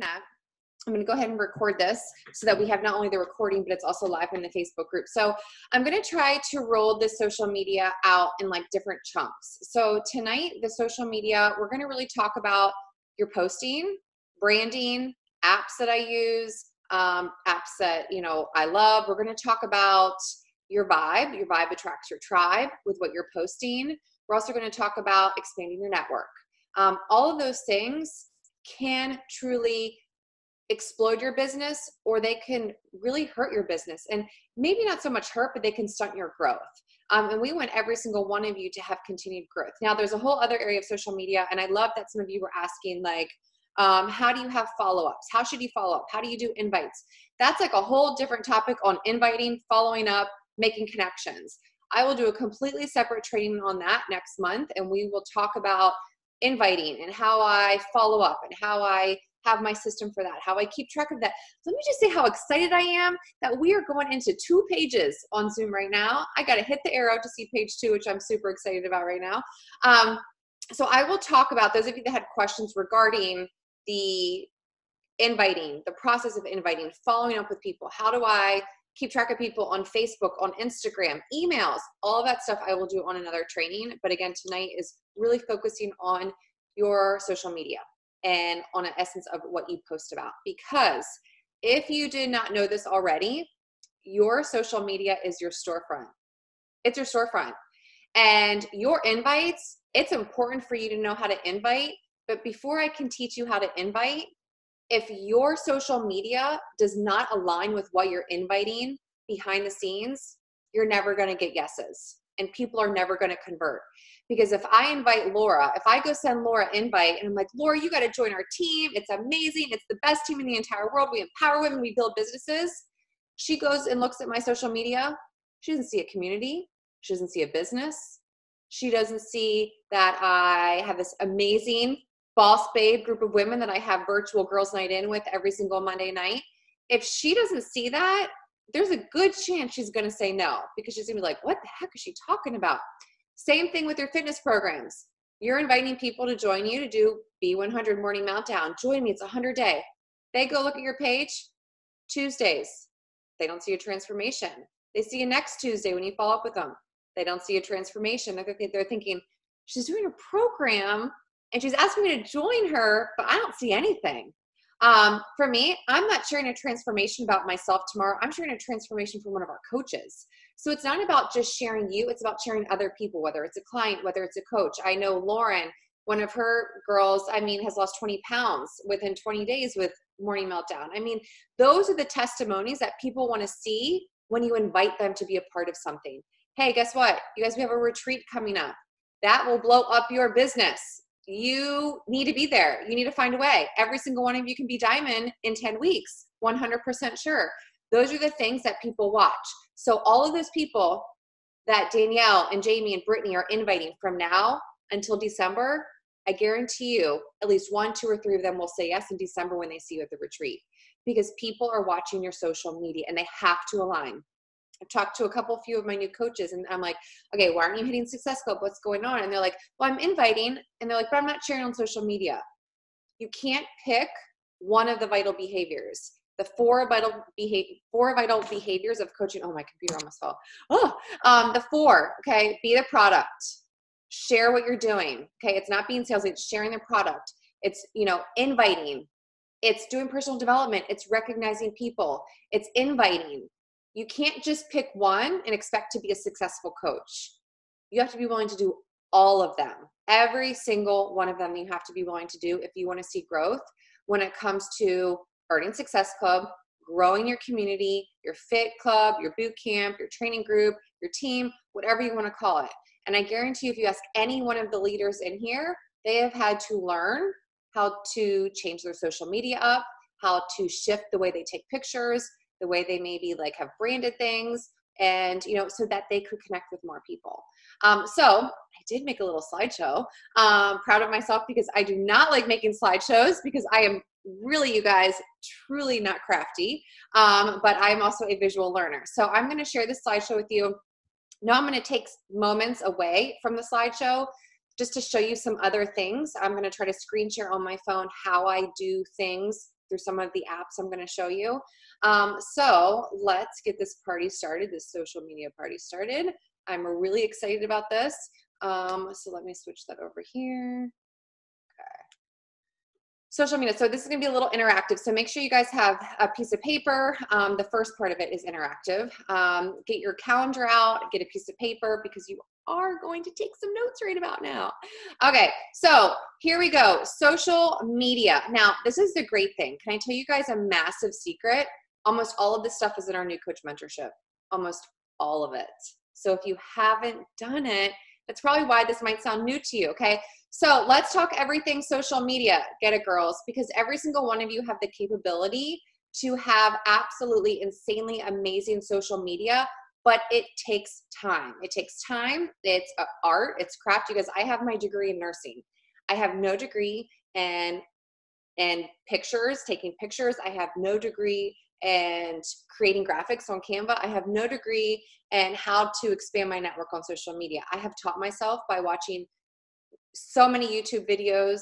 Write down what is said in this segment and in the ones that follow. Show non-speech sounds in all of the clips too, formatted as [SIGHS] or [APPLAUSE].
that, I'm going to go ahead and record this so that we have not only the recording, but it's also live in the Facebook group. So I'm going to try to roll this social media out in like different chunks. So tonight, the social media, we're going to really talk about your posting, branding, apps that I use, um, apps that, you know, I love. We're going to talk about your vibe. Your vibe attracts your tribe with what you're posting. We're also going to talk about expanding your network. Um, all of those things can truly explode your business or they can really hurt your business. And maybe not so much hurt but they can stunt your growth. Um, and we want every single one of you to have continued growth. Now there's a whole other area of social media and i love that some of you were asking like um, how do you have follow-ups? How should you follow up? How do you do invites? That's like a whole different topic on inviting following up making connections. I will do a completely separate training on that next month and we will talk about inviting and how i follow up and how i have my system for that, how I keep track of that. Let me just say how excited I am that we are going into two pages on Zoom right now. I got to hit the arrow to see page two, which I'm super excited about right now. Um, so I will talk about those of you that had questions regarding the inviting, the process of inviting, following up with people. How do I keep track of people on Facebook, on Instagram, emails, all that stuff I will do on another training. But again, tonight is really focusing on your social media and on an essence of what you post about. Because if you did not know this already, your social media is your storefront. It's your storefront. And your invites, it's important for you to know how to invite. But before I can teach you how to invite, if your social media does not align with what you're inviting behind the scenes, you're never going to get yeses and people are never going to convert. Because if I invite Laura, if I go send Laura invite and I'm like, Laura, you got to join our team. It's amazing. It's the best team in the entire world. We empower women, we build businesses. She goes and looks at my social media. She doesn't see a community. She doesn't see a business. She doesn't see that I have this amazing boss babe group of women that I have virtual girls' night in with every single Monday night. If she doesn't see that, there's a good chance she's going to say no because she's going to be like, what the heck is she talking about? Same thing with your fitness programs. You're inviting people to join you to do B100 Morning Meltdown. Join me, it's a 100 day. They go look at your page Tuesdays. They don't see a transformation. They see you next Tuesday when you follow up with them. They don't see a transformation. They're thinking, she's doing a program and she's asking me to join her, but I don't see anything. Um, for me, I'm not sharing a transformation about myself tomorrow. I'm sharing a transformation from one of our coaches. So it's not about just sharing you, it's about sharing other people, whether it's a client, whether it's a coach. I know Lauren, one of her girls, I mean, has lost 20 pounds within 20 days with morning meltdown. I mean, those are the testimonies that people want to see when you invite them to be a part of something. Hey, guess what? You guys, we have a retreat coming up. That will blow up your business you need to be there. You need to find a way. Every single one of you can be diamond in 10 weeks, 100% sure. Those are the things that people watch. So, all of those people that Danielle and Jamie and Brittany are inviting from now until December, I guarantee you at least one, two, or three of them will say yes in December when they see you at the retreat because people are watching your social media and they have to align. I've talked to a couple few of my new coaches and I'm like, okay, why aren't you hitting Success Club? What's going on? And they're like, well, I'm inviting. And they're like, but I'm not sharing on social media. You can't pick one of the vital behaviors. The four vital behavior, four vital behaviors of coaching. Oh, my computer almost fell. Oh, um, the four. Okay, be the product. Share what you're doing. Okay, it's not being salesy. It's sharing the product. It's you know inviting. It's doing personal development. It's recognizing people. It's inviting you can't just pick one and expect to be a successful coach. You have to be willing to do all of them. Every single one of them you have to be willing to do if you want to see growth when it comes to Earning Success Club, growing your community, your fit club, your boot camp, your training group, your team, whatever you want to call it. And I guarantee you, if you ask any one of the leaders in here, they have had to learn how to change their social media up, how to shift the way they take pictures, the way they maybe like have branded things and you know so that they could connect with more people. Um, so i did make a little slideshow. Um, proud of myself because i do not like making slideshows because i am really you guys truly not crafty. Um, but i'm also a visual learner. So i'm going to share this slideshow with you. Now i'm going to take moments away from the slideshow just to show you some other things. I'm going to try to screen share on my phone how i do things through some of the apps I'm going to show you. Um, so let's get this party started, this social media party started. I'm really excited about this. Um, so let me switch that over here social media. So this is gonna be a little interactive. So make sure you guys have a piece of paper. Um, the first part of it is interactive. Um, get your calendar out, get a piece of paper because you are going to take some notes right about now. Okay, so here we go. Social media. Now, this is the great thing. Can I tell you guys a massive secret? Almost all of this stuff is in our new coach mentorship. Almost all of it. So if you haven't done it, that's probably why this might sound new to you, okay? So let's talk everything social media. Get it, girls, because every single one of you have the capability to have absolutely insanely amazing social media, but it takes time. It takes time. It's uh, art, it's craft. You guys, I have my degree in nursing. I have no degree in and pictures, taking pictures. I have no degree and creating graphics on Canva. I have no degree in how to expand my network on social media. I have taught myself by watching so many YouTube videos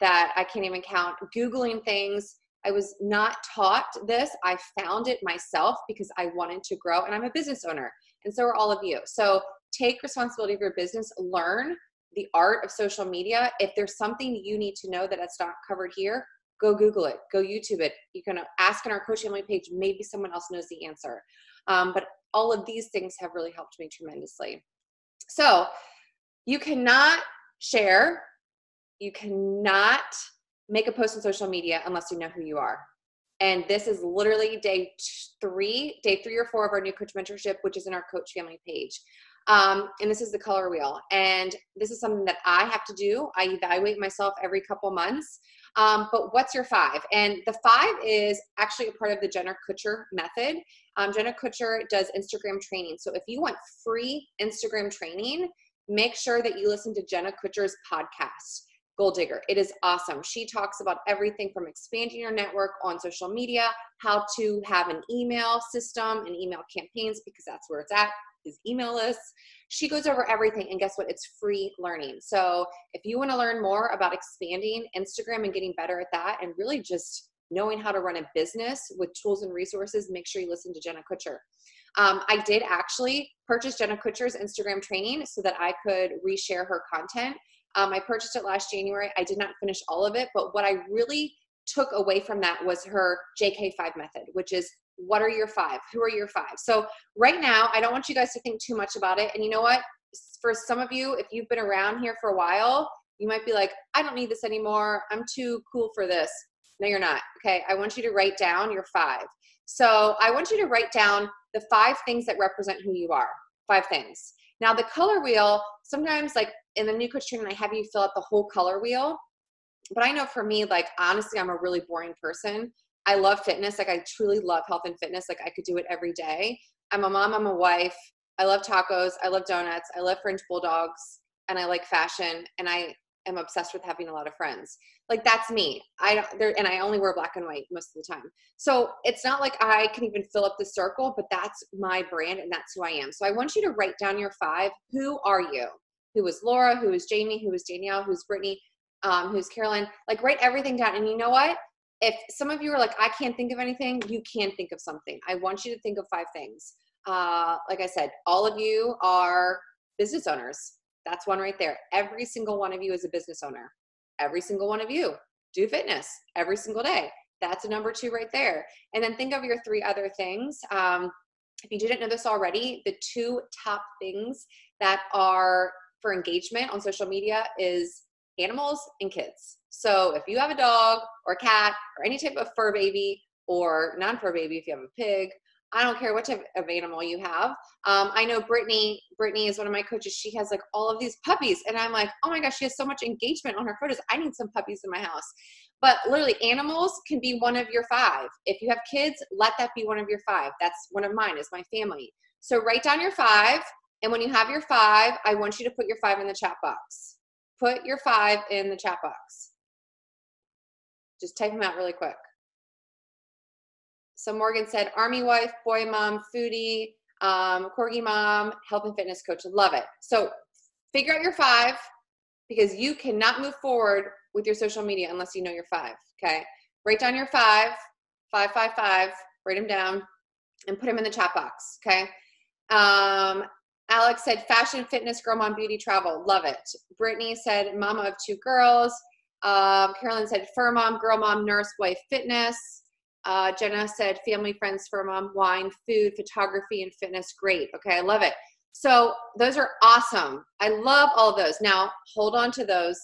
that I can't even count, Googling things. I was not taught this. I found it myself because I wanted to grow, and I'm a business owner, and so are all of you. So take responsibility for your business, learn the art of social media. If there's something you need to know that it's not covered here, go Google it, go YouTube it. You can ask on our coach family page. Maybe someone else knows the answer. Um, but all of these things have really helped me tremendously. So you cannot share, you cannot make a post on social media unless you know who you are. And this is literally day three, day three or four of our new coach mentorship, which is in our coach family page. Um, and this is the color wheel. And this is something that I have to do. I evaluate myself every couple months. Um, but what's your five? And the five is actually a part of the Jenna Kutcher method. Um, Jenna Kutcher does Instagram training. So if you want free Instagram training, make sure that you listen to Jenna Kutcher's podcast. Goal Digger. It is awesome. She talks about everything from expanding your network on social media, how to have an email system and email campaigns because that's where it's at is email lists. She goes over everything, and guess what? It's free learning. So if you want to learn more about expanding Instagram and getting better at that, and really just knowing how to run a business with tools and resources, make sure you listen to Jenna Kutcher. Um, I did actually purchase Jenna Kutcher's Instagram training so that I could reshare her content. Um, I purchased it last January. I did not finish all of it, but what I really took away from that was her JK5 method, which is what are your five? Who are your five? So right now, I don't want you guys to think too much about it. And you know what? For some of you, if you've been around here for a while, you might be like, I don't need this anymore. I'm too cool for this. No, you're not. Okay. I want you to write down your five. So I want you to write down the five things that represent who you are. Five things. Now, the color wheel, sometimes like in the new coach training, I have you fill out the whole color wheel. But I know for me, like honestly, I'm a really boring person. I love fitness. Like I truly love health and fitness. Like I could do it every day. I'm a mom, I'm a wife. I love tacos. I love donuts. I love French bulldogs and I like fashion and I am obsessed with having a lot of friends. Like that's me. I don't there and I only wear black and white most of the time. So it's not like I can even fill up the circle, but that's my brand and that's who I am. So I want you to write down your five. Who are you? Who is Laura? Who is Jamie? Who is Danielle? Who's Brittany? Um, who's Carolyn? Like write everything down. And you know what? If some of you are like, I can't think of anything, you can think of something. I want you to think of five things. Uh, like I said, all of you are business owners that's one right there. Every single one of you is a business owner. Every single one of you do fitness every single day. That's a number two right there. And then think of your three other things. Um, if you didn't know this already, the two top things that are for engagement on social media is animals and kids. So if you have a dog or a cat or any type of fur baby or non-fur baby, if you have a pig I don't care what type of animal you have. Um, I know Brittany, Brittany is one of my coaches. She has like all of these puppies. And I'm like, oh my gosh, she has so much engagement on her photos. I need some puppies in my house. But literally, animals can be one of your five. If you have kids, let that be one of your five. That's one of mine, is my family. So write down your five. And when you have your five, I want you to put your five in the chat box. Put your five in the chat box. Just type them out really quick. So Morgan said, Army wife, boy mom, foodie, um, corgi mom, health and fitness coach. Love it. So figure out your five because you cannot move forward with your social media unless you know your five. Okay. write down your five, five, five, five, write them down and put them in the chat box. Okay. Um, Alex said fashion, fitness, girl mom, beauty, travel. Love it. Brittany said mama of two girls. Um, Carolyn said fur mom, girl mom, nurse, wife, fitness. Uh, Jenna said family, friends, fur mom, wine, food, photography, and fitness. Great. Okay, I love it. So those are awesome. I love all those. Now hold on to those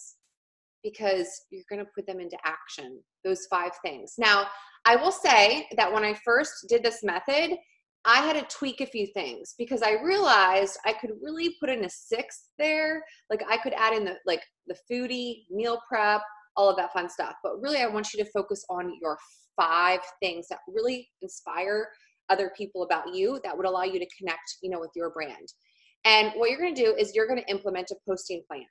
because you're going to put them into action. Those five things. Now I will say that when I first did this method, I had to tweak a few things because I realized I could really put in a sixth there. Like I could add in the like the foodie, meal prep, all of that fun stuff. But really I want you to focus on your five things that really inspire other people about you that would allow you to connect, you know, with your brand. And what you're going to do is you're going to implement a posting plan.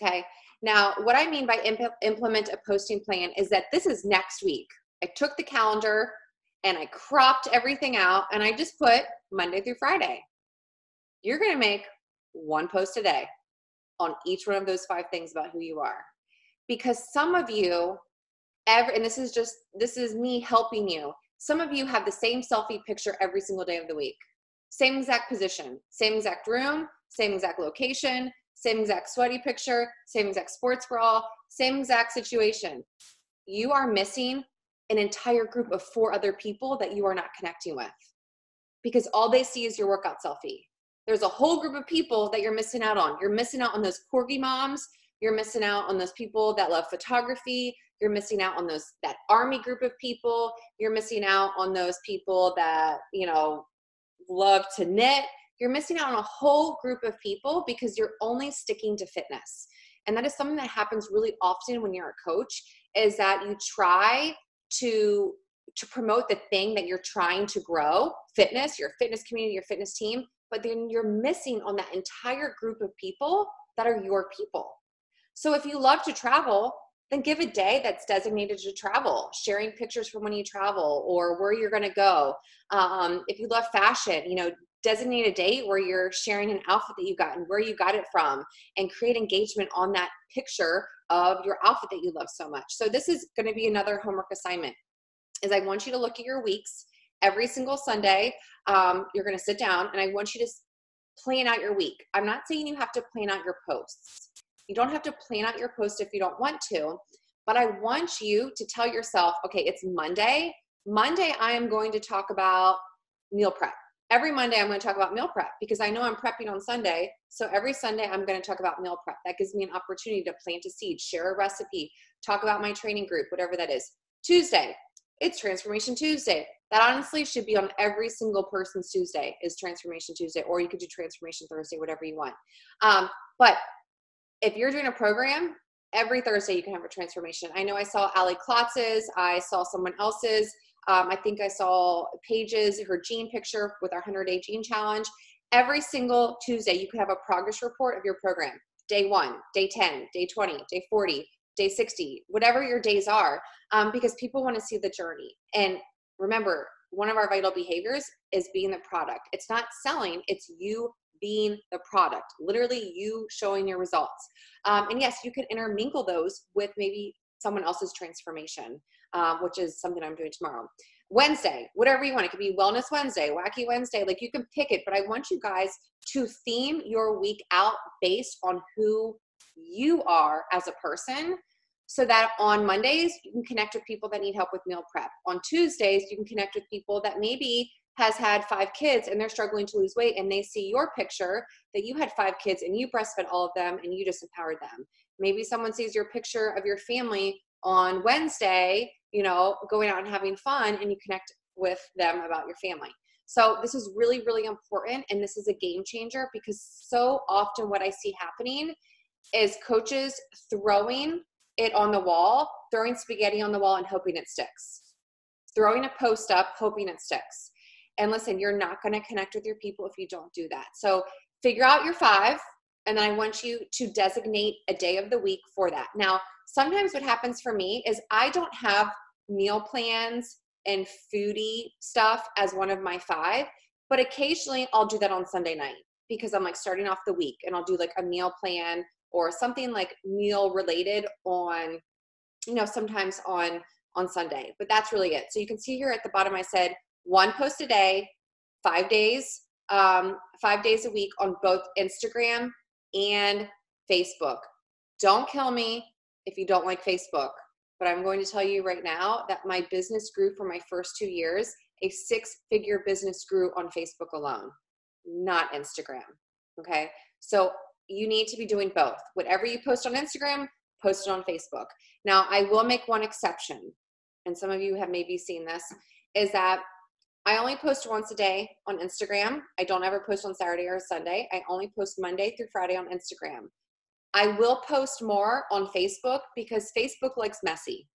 Okay. Now, what I mean by imp- implement a posting plan is that this is next week. I took the calendar and I cropped everything out and I just put Monday through Friday. You're going to make one post a day on each one of those five things about who you are. Because some of you, every, and this is just, this is me helping you. Some of you have the same selfie picture every single day of the week. Same exact position, same exact room, same exact location, same exact sweaty picture, same exact sports bra, same exact situation. You are missing an entire group of four other people that you are not connecting with because all they see is your workout selfie. There's a whole group of people that you're missing out on. You're missing out on those corgi moms. You're missing out on those people that love photography. You're missing out on those that army group of people. You're missing out on those people that, you know, love to knit. You're missing out on a whole group of people because you're only sticking to fitness. And that is something that happens really often when you're a coach is that you try to to promote the thing that you're trying to grow fitness your fitness community your fitness team but then you're missing on that entire group of people that are your people. So if you love to travel then give a day that's designated to travel sharing pictures from when you travel or where you're going to go. Um, if you love fashion you know designate a date where you're sharing an outfit that you got and where you got it from and create engagement on that picture of your outfit that you love so much. So this is going to be another homework assignment is I want you to look at your weeks every single Sunday. Um, you're going to sit down and I want you to plan out your week. I'm not saying you have to plan out your posts. You don't have to plan out your post if you don't want to, but I want you to tell yourself, okay, it's Monday. Monday, I am going to talk about meal prep every Monday I'm going to talk about meal prep because I know I'm prepping on Sunday. So every Sunday I'm going to talk about meal prep. That gives me an opportunity to plant a seed, share a recipe, talk about my training group, whatever that is. Tuesday, it's Transformation Tuesday. That honestly should be on every single person's Tuesday is Transformation Tuesday, or you could do Transformation Thursday, whatever you want. Um, but if you're doing a program, every Thursday you can have a transformation. I know I saw Ali Klotz's, I saw someone else's. Um, I think I saw Pages, her jean picture with our 100 day jean challenge. Every single Tuesday, you could have a progress report of your program. Day one, day 10, day 20, day 40, day 60, whatever your days are, um, because people want to see the journey. And remember, one of our vital behaviors is being the product. It's not selling, it's you being the product, literally you showing your results. Um, and yes, you can intermingle those with maybe someone else's transformation um, which is something I'm doing tomorrow. Wednesday, whatever you want. It could be Wellness Wednesday, Wacky Wednesday. Like you can pick it, but I want you guys to theme your week out based on who you are as a person so that on Mondays you can connect with people that need help with meal prep. On Tuesdays you can connect with people that maybe has had five kids and they're struggling to lose weight and they see your picture that you had five kids and you breastfed all of them and you just empowered them. Maybe someone sees your picture of your family on Wednesday you know, going out and having fun and you connect with them about your family. So this is really, really important. And this is a game changer because so often what I see happening is coaches throwing it on the wall, throwing spaghetti on the wall and hoping it sticks. Throwing a post up, hoping it sticks. And listen, you're not going to connect with your people if you don't do that. So figure out your five, and then I want you to designate a day of the week for that. Now, sometimes what happens for me is I don't have meal plans and foodie stuff as one of my five, but occasionally I'll do that on Sunday night because I'm like starting off the week and I'll do like a meal plan or something like meal related on, you know, sometimes on on Sunday, but that's really it. So you can see here at the bottom, I said one post a day, five days, um, five days a week on both Instagram and Facebook. Don't kill me if you don't like Facebook, but I'm going to tell you right now that my business grew for my first two years. A six figure business grew on Facebook alone, not Instagram. Okay. So you need to be doing both. Whatever you post on Instagram, post it on Facebook. Now, I will make one exception, and some of you have maybe seen this, is that I only post once a day on Instagram. I don't ever post on Saturday or Sunday. I only post Monday through Friday on Instagram. I will post more on Facebook because Facebook likes messy.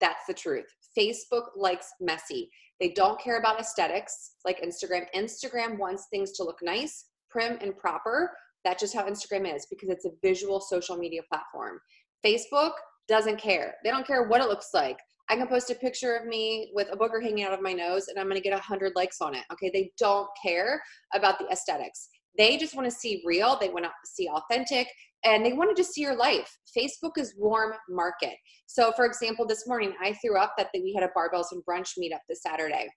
That's the truth. Facebook likes messy. They don't care about aesthetics like Instagram. Instagram wants things to look nice, prim, and proper. That's just how Instagram is because it's a visual social media platform. Facebook doesn't care. They don't care what it looks like. I can post a picture of me with a booger hanging out of my nose and I'm going to get 100 likes on it. Okay. They don't care about the aesthetics. They just want to see real. They want to see authentic and they want to just see your life. Facebook is warm market. So, for example, this morning I threw up that we had a barbells and brunch meetup this Saturday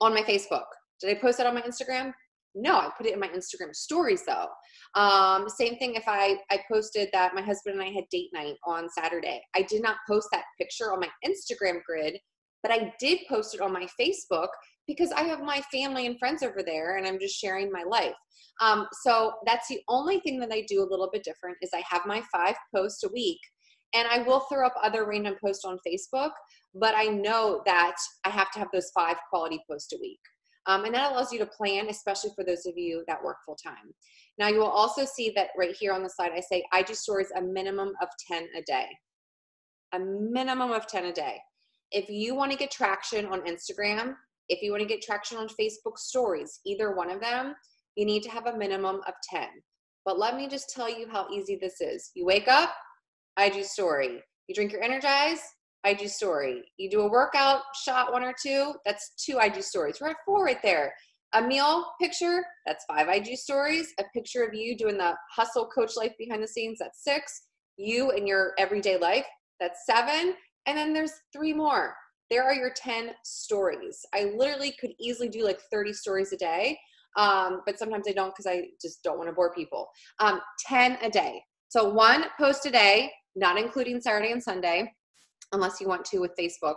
on my Facebook. Did I post that on my Instagram? No, I put it in my Instagram stories though. Um, same thing if I, I posted that my husband and I had date night on Saturday. I did not post that picture on my Instagram grid, but I did post it on my Facebook because I have my family and friends over there and I'm just sharing my life. Um, so that's the only thing that I do a little bit different is I have my five posts a week and I will throw up other random posts on Facebook, but I know that I have to have those five quality posts a week. Um, and that allows you to plan, especially for those of you that work full time. Now, you will also see that right here on the slide, I say IG stories a minimum of 10 a day. A minimum of 10 a day. If you want to get traction on Instagram, if you want to get traction on Facebook stories, either one of them, you need to have a minimum of 10. But let me just tell you how easy this is. You wake up, IG story. You drink your Energize, IG story. You do a workout shot one or two, that's two IG stories. We're at four right there. A meal picture, that's five IG stories. A picture of you doing the hustle coach life behind the scenes, that's six. You in your everyday life, that's seven. And then there's three more. There are your 10 stories. I literally could easily do like 30 stories a day, um, but sometimes I don't because I just don't want to bore people. Um, 10 a day. So one post a day, not including Saturday and Sunday unless you want to with Facebook,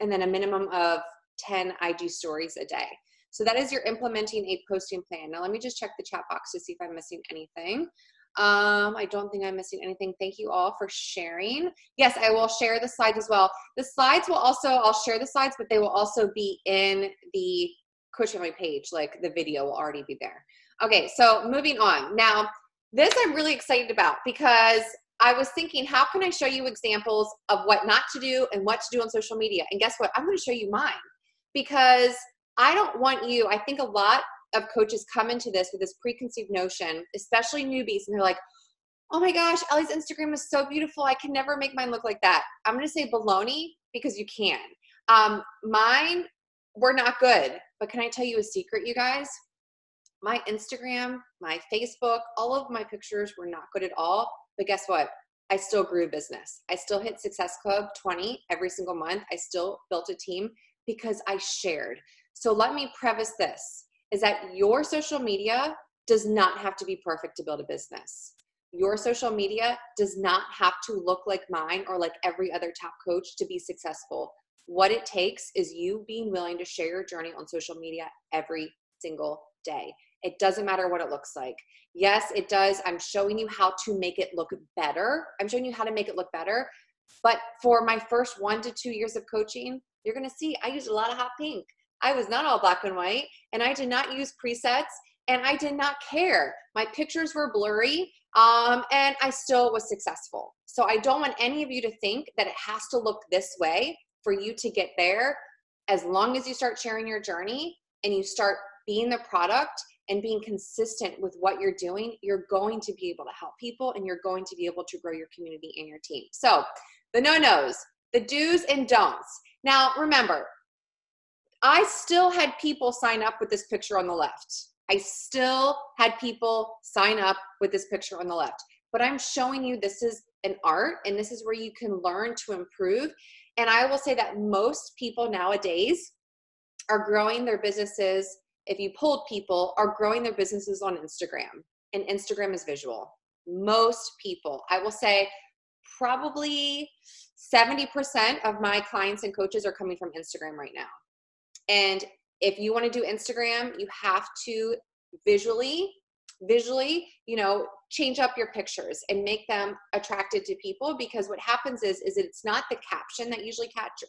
and then a minimum of 10 IG stories a day. So that is your implementing a posting plan. Now let me just check the chat box to see if I'm missing anything. Um, I don't think I'm missing anything. Thank you all for sharing. Yes, I will share the slides as well. The slides will also, I'll share the slides, but they will also be in the Coach Family page, like the video will already be there. Okay, so moving on. Now, this I'm really excited about because I was thinking, how can I show you examples of what not to do and what to do on social media? And guess what? I'm going to show you mine because I don't want you, I think a lot of coaches come into this with this preconceived notion, especially newbies, and they're like, oh my gosh, Ali's Instagram is so beautiful. I can never make mine look like that. I'm going to say baloney because you can. Um, mine were not good, but can I tell you a secret, you guys? My Instagram, my Facebook, all of my pictures were not good at all but guess what? I still grew business. I still hit Success Club 20 every single month. I still built a team because I shared. So let me preface this is that your social media does not have to be perfect to build a business. Your social media does not have to look like mine or like every other top coach to be successful. What it takes is you being willing to share your journey on social media every single day. It doesn't matter what it looks like. Yes, it does. I'm showing you how to make it look better. I'm showing you how to make it look better. But for my first one to two years of coaching, you're going to see I used a lot of hot pink. I was not all black and white, and I did not use presets, and I did not care. My pictures were blurry, um, and I still was successful. So I don't want any of you to think that it has to look this way for you to get there. As long as you start sharing your journey and you start being the product and being consistent with what you're doing, you're going to be able to help people and you're going to be able to grow your community and your team. So, the no nos, the do's and don'ts. Now, remember, I still had people sign up with this picture on the left. I still had people sign up with this picture on the left. But I'm showing you this is an art and this is where you can learn to improve. And I will say that most people nowadays are growing their businesses, if you polled people, are growing their businesses on Instagram. And Instagram is visual. Most people, I will say probably 70% of my clients and coaches are coming from Instagram right now. And if you want to do Instagram, you have to visually visually you know change up your pictures and make them attracted to people because what happens is is it's not the caption that usually capture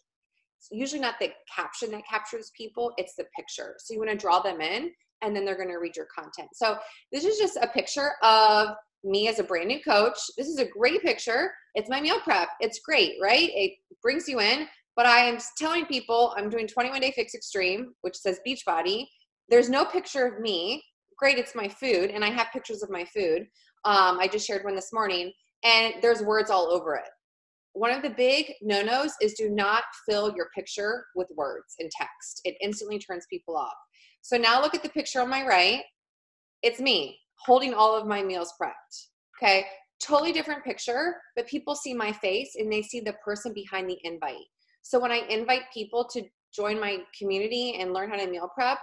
it's usually not the caption that captures people it's the picture. So you want to draw them in and then they're going to read your content. So this is just a picture of me as a brand new coach. This is a great picture. It's my meal prep. It's great right? It brings you in but i am telling people i'm doing 21 day fix extreme which says beachbody there's no picture of me great, it's my food, and I have pictures of my food. Um, I just shared one this morning, and there's words all over it. One of the big no nos is do not fill your picture with words and text. It instantly turns people off. So now look at the picture on my right. It's me holding all of my meals prepped. Okay, totally different picture, but people see my face and they see the person behind the invite. So when I invite people to join my community and learn how to meal prep,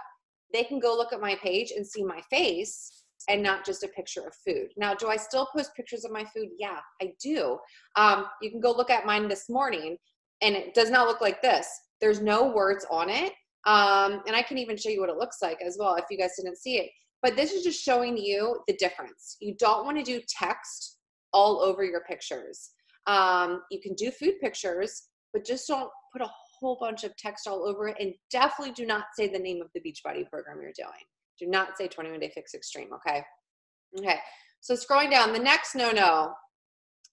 they can go look at my page and see my face and not just a picture of food. Now, do I still post pictures of my food? Yeah, I do. Um, you can go look at mine this morning, and it does not look like this. There's no words on it. Um, and I can even show you what it looks like as well if you guys didn't see it. But this is just showing you the difference. You don't want to do text all over your pictures. Um, you can do food pictures, but just don't put a whole bunch of text all over it. And definitely do not say the name of the Beachbody program you're doing. Do not say 21 Day Fix Extreme, okay? Okay, so scrolling down, the next no no.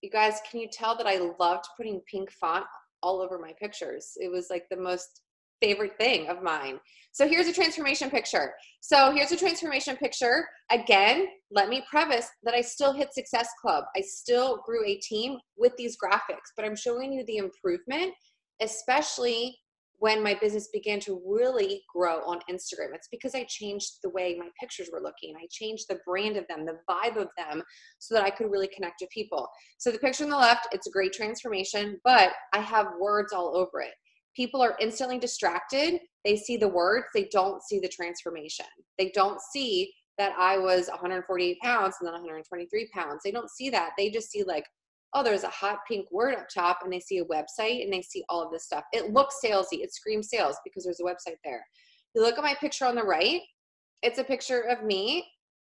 You guys, can you tell that I loved putting pink font all over my pictures? It was like the most favorite thing of mine. So here's a transformation picture. So here's a transformation picture. Again, let me preface that I still hit Success Club. I still grew a team with these graphics, but I'm showing you the improvement especially when my business began to really grow on Instagram. It's because I changed the way my pictures were looking. I changed the brand of them, the vibe of them, so that I could really connect with people. So the picture on the left, it's a great transformation, but I have words all over it. People are instantly distracted. They see the words, they don't see the transformation. They don't see that I was 148 pounds and then 123 pounds. They don't see that. They just see like oh, there's a hot pink word up top, and they see a website and they see all of this stuff. It looks salesy, it screams sales because there's a website there. You look at my picture on the right, it's a picture of me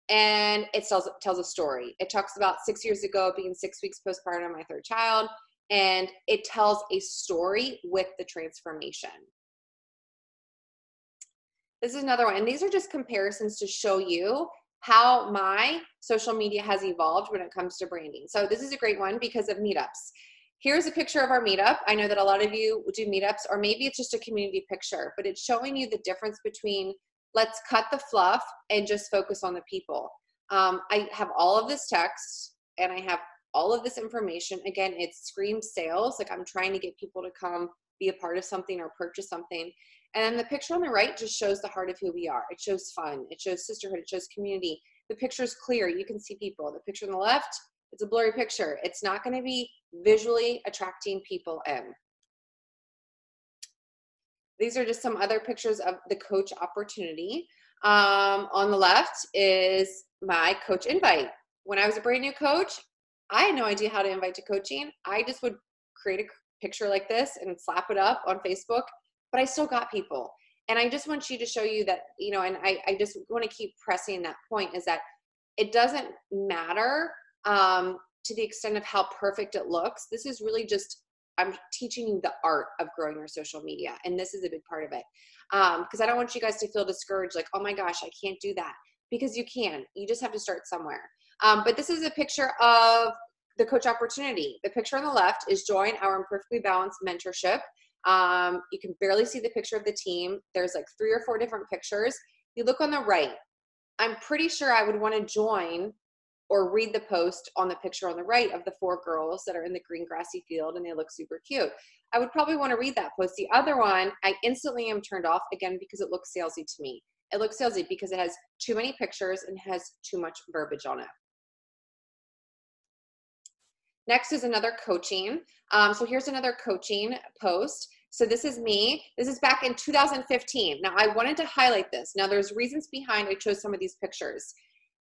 and it tells, tells a story. It talks about six years ago being six weeks postpartum my third child, and it tells a story with the transformation. This is another one, and these are just comparisons to show you how my social media has evolved when it comes to branding. So this is a great one because of meetups. Here's a picture of our meetup. I know that a lot of you do meetups, or maybe it's just a community picture, but it's showing you the difference between let's cut the fluff and just focus on the people. Um, I have all of this text and I have all of this information. Again, it screams sales. Like I'm trying to get people to come be a part of something or purchase something. And then the picture on the right just shows the heart of who we are. It shows fun, it shows sisterhood, it shows community. The picture is clear, you can see people. The picture on the left, it's a blurry picture. It's not going to be visually attracting people in. These are just some other pictures of the coach opportunity. Um, on the left is my coach invite. When I was a brand new coach, I had no idea how to invite to coaching. I just would create a picture like this and slap it up on Facebook but I still got people. And I just want you to show you that, you know, and I, I just want to keep pressing that point is that it doesn't matter um, to the extent of how perfect it looks. This is really just, I'm teaching you the art of growing your social media. And this is a big part of it. Because um, I don't want you guys to feel discouraged, like, oh my gosh, I can't do that. Because you can. You just have to start somewhere. Um, but this is a picture of the coach opportunity. The picture on the left is join our imperfectly balanced mentorship. Um, you can barely see the picture of the team. There's like three or four different pictures. You look on the right. I'm pretty sure I would want to join or read the post on the picture on the right of the four girls that are in the green grassy field and they look super cute. I would probably want to read that post. The other one, I instantly am turned off again because it looks salesy to me. It looks salesy because it has too many pictures and has too much verbiage on it. Next is another coaching. Um, so here's another coaching post. So this is me. This is back in 2015. Now I wanted to highlight this. Now there's reasons behind I chose some of these pictures.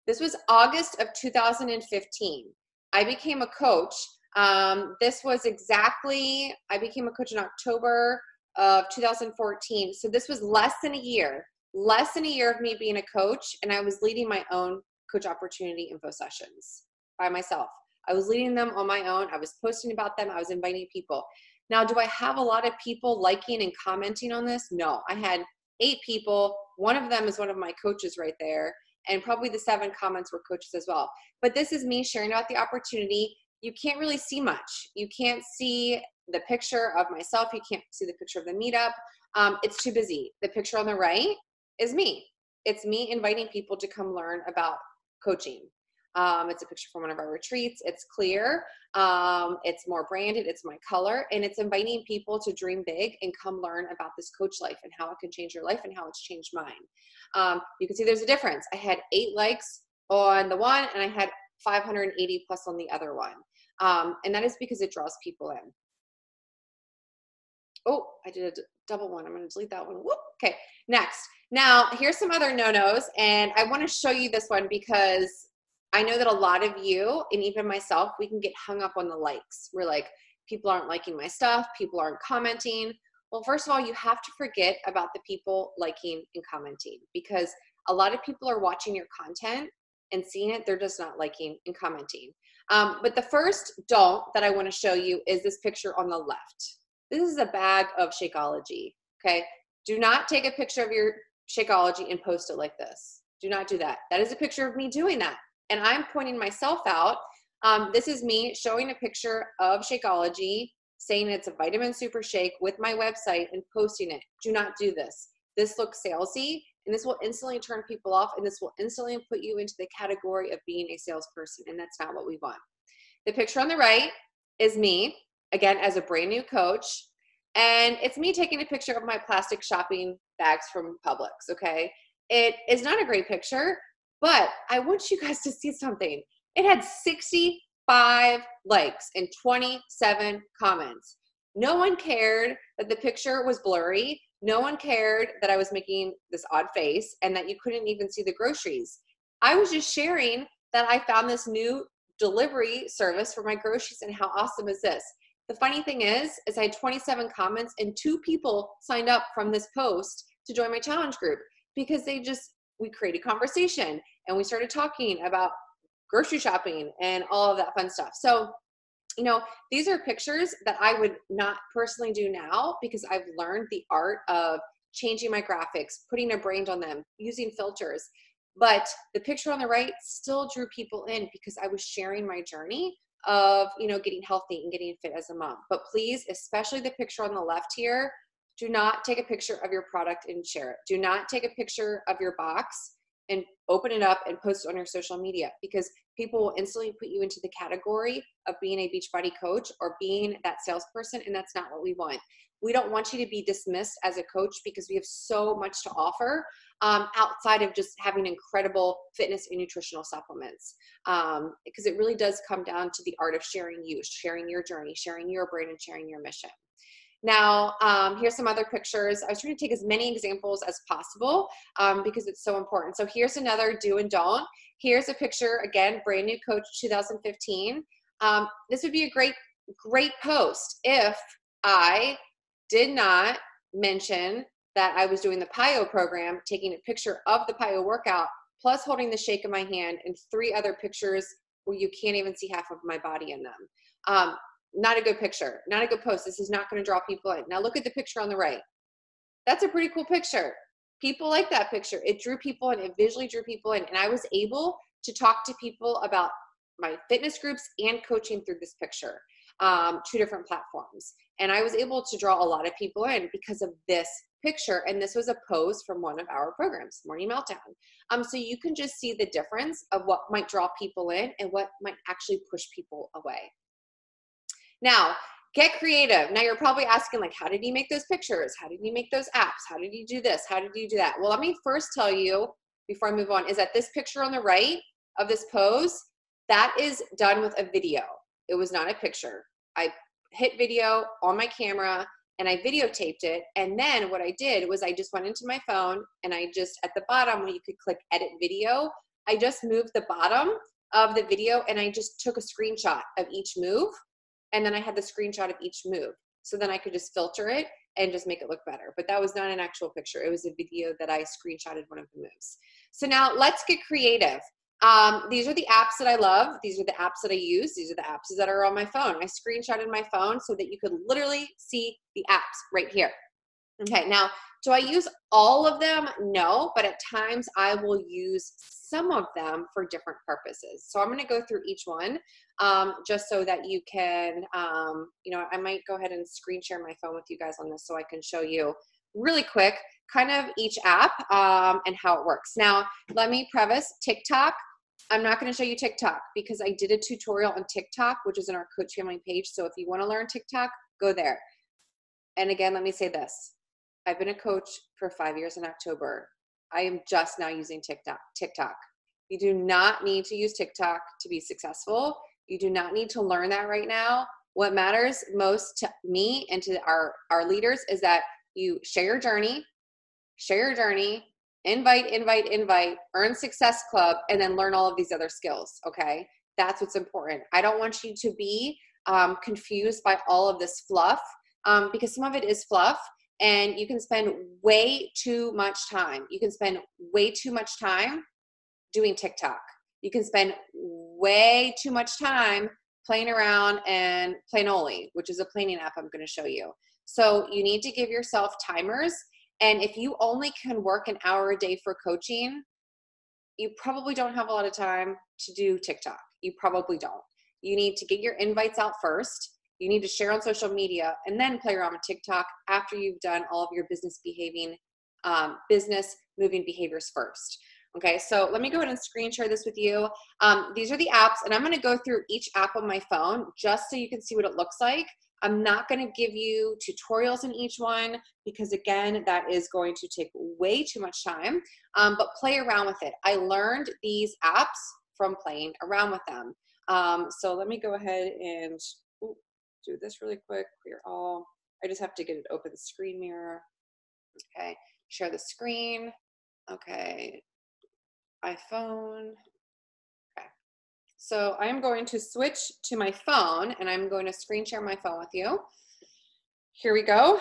This was August of 2015. I became a coach. Um, this was exactly, I became a coach in October of 2014. So this was less than a year, less than a year of me being a coach, and I was leading my own coach opportunity info sessions by myself. I was leading them on my own. I was posting about them. I was inviting people. Now, do I have a lot of people liking and commenting on this? No. I had eight people. One of them is one of my coaches right there. And probably the seven comments were coaches as well. But this is me sharing about the opportunity. You can't really see much. You can't see the picture of myself. You can't see the picture of the meetup. Um, it's too busy. The picture on the right is me. It's me inviting people to come learn about coaching. Um, it's a picture from one of our retreats. It's clear. Um, it's more branded. It's my color. And it's inviting people to dream big and come learn about this coach life and how it can change your life and how it's changed mine. Um, you can see there's a difference. I had eight likes on the one and I had 580 plus on the other one. Um, and that is because it draws people in. Oh, I did a double one. I'm going to delete that one. Whoop. Okay, next. Now, here's some other no-nos, and I want to show you this one because I know that a lot of you, and even myself, we can get hung up on the likes. We're like, people aren't liking my stuff, people aren't commenting. Well, first of all, you have to forget about the people liking and commenting because a lot of people are watching your content and seeing it, they're just not liking and commenting. Um, but the first don't that I want to show you is this picture on the left. This is a bag of Shakeology. Okay. Do not take a picture of your Shakeology and post it like this. Do not do that. That is a picture of me doing that and I'm pointing myself out. Um, this is me showing a picture of Shakeology, saying it's a vitamin super shake with my website and posting it. Do not do this. This looks salesy and this will instantly turn people off and this will instantly put you into the category of being a salesperson and that's not what we want. The picture on the right is me, again, as a brand new coach. And it's me taking a picture of my plastic shopping bags from Publix, okay? It is not a great picture, but I want you guys to see something. It had 65 likes and 27 comments. No one cared that the picture was blurry. No one cared that I was making this odd face and that you couldn't even see the groceries. I was just sharing that I found this new delivery service for my groceries and how awesome is this? The funny thing is, is I had 27 comments and two people signed up from this post to join my challenge group because they just we created conversation and we started talking about grocery shopping and all of that fun stuff. So, you know, these are pictures that I would not personally do now because I've learned the art of changing my graphics, putting a brand on them, using filters. But the picture on the right still drew people in because I was sharing my journey of, you know, getting healthy and getting fit as a mom. But please, especially the picture on the left here, do not take a picture of your product and share it. Do not take a picture of your box and open it up and post it on your social media because people will instantly put you into the category of being a Beachbody coach or being that salesperson, and that's not what we want. We don't want you to be dismissed as a coach because we have so much to offer um, outside of just having incredible fitness and nutritional supplements. Um, because it really does come down to the art of sharing you, sharing your journey, sharing your brain, and sharing your mission. Now, um, here's some other pictures. I was trying to take as many examples as possible um, because it's so important. So here's another do and don't. Here's a picture, again, brand new coach 2015. Um, this would be a great, great post if I did not mention that I was doing the PiYo program, taking a picture of the PiYo workout, plus holding the shake in my hand and three other pictures where you can't even see half of my body in them. Um, not a good picture, not a good post. This is not going to draw people in. Now look at the picture on the right. That's a pretty cool picture. People like that picture. It drew people in, it visually drew people in. And I was able to talk to people about my fitness groups and coaching through this picture, um, two different platforms. And I was able to draw a lot of people in because of this picture. And this was a pose from one of our programs, Morning Meltdown. Um, so you can just see the difference of what might draw people in and what might actually push people away. Now, get creative. Now you're probably asking like, how did he make those pictures? How did he make those apps? How did he do this? How did he do that? Well, let me first tell you before I move on is that this picture on the right of this pose, that is done with a video. It was not a picture. I hit video on my camera and I videotaped it. And then what I did was I just went into my phone and I just at the bottom where you could click edit video, I just moved the bottom of the video and I just took a screenshot of each move. And then I had the screenshot of each move. So then I could just filter it and just make it look better. But that was not an actual picture. It was a video that I screenshotted one of the moves. So now let's get creative. Um, these are the apps that I love. These are the apps that I use. These are the apps that are on my phone. I screenshotted my phone so that you could literally see the apps right here. Okay, now, do I use all of them? No, but at times I will use some of them for different purposes. So I'm going to go through each one um, just so that you can, um, you know, I might go ahead and screen share my phone with you guys on this so I can show you really quick kind of each app um, and how it works. Now, let me preface TikTok. I'm not going to show you TikTok because I did a tutorial on TikTok, which is in our Coach Family page. So if you want to learn TikTok, go there. And again, let me say this I've been a coach for five years in October. I am just now using TikTok. TikTok. You do not need to use TikTok to be successful. You do not need to learn that right now. What matters most to me and to our, our leaders is that you share your journey, share your journey, invite, invite, invite, earn success club, and then learn all of these other skills. Okay. That's what's important. I don't want you to be um, confused by all of this fluff um, because some of it is fluff and you can spend way too much time. You can spend way too much time doing TikTok. You can spend way too much time playing around and Planoly, which is a planning app I'm going to show you. So you need to give yourself timers. And if you only can work an hour a day for coaching, you probably don't have a lot of time to do TikTok. You probably don't. You need to get your invites out first. You need to share on social media and then play around with TikTok after you've done all of your business behaving, um, business moving behaviors first. Okay, so let me go ahead and screen share this with you. Um, these are the apps, and I'm gonna go through each app on my phone just so you can see what it looks like. I'm not going to give you tutorials in each one because, again, that is going to take way too much time, um, but play around with it. I learned these apps from playing around with them. Um, so let me go ahead and do this really quick, clear all. I just have to get it open the screen mirror. Okay, share the screen. Okay, iPhone. Okay, so I'm going to switch to my phone and I'm going to screen share my phone with you. Here we go.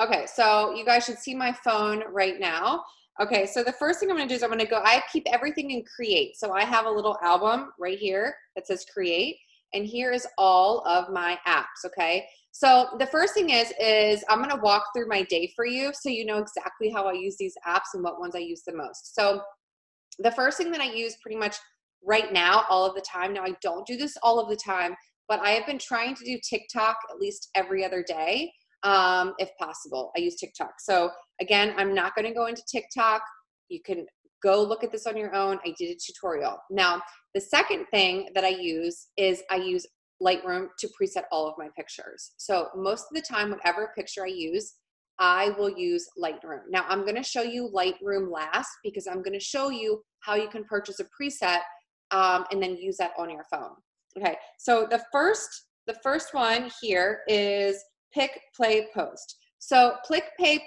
Okay, so you guys should see my phone right now. Okay, so the first thing I'm gonna do is I'm gonna go, I keep everything in create. So I have a little album right here that says create, and here is all of my apps, okay? So the first thing is, is I'm gonna walk through my day for you so you know exactly how I use these apps and what ones I use the most. So the first thing that I use pretty much right now, all of the time, now I don't do this all of the time, but I have been trying to do TikTok at least every other day, um, if possible. I use TikTok. So again, I'm not going to go into TikTok. You can go look at this on your own. I did a tutorial. Now, the second thing that I use is I use Lightroom to preset all of my pictures. So most of the time, whatever picture I use, I will use Lightroom. Now I'm gonna show you Lightroom last because I'm gonna show you how you can purchase a preset um, and then use that on your phone. Okay, so the first, the first one here is pick, play, post. So pick, play,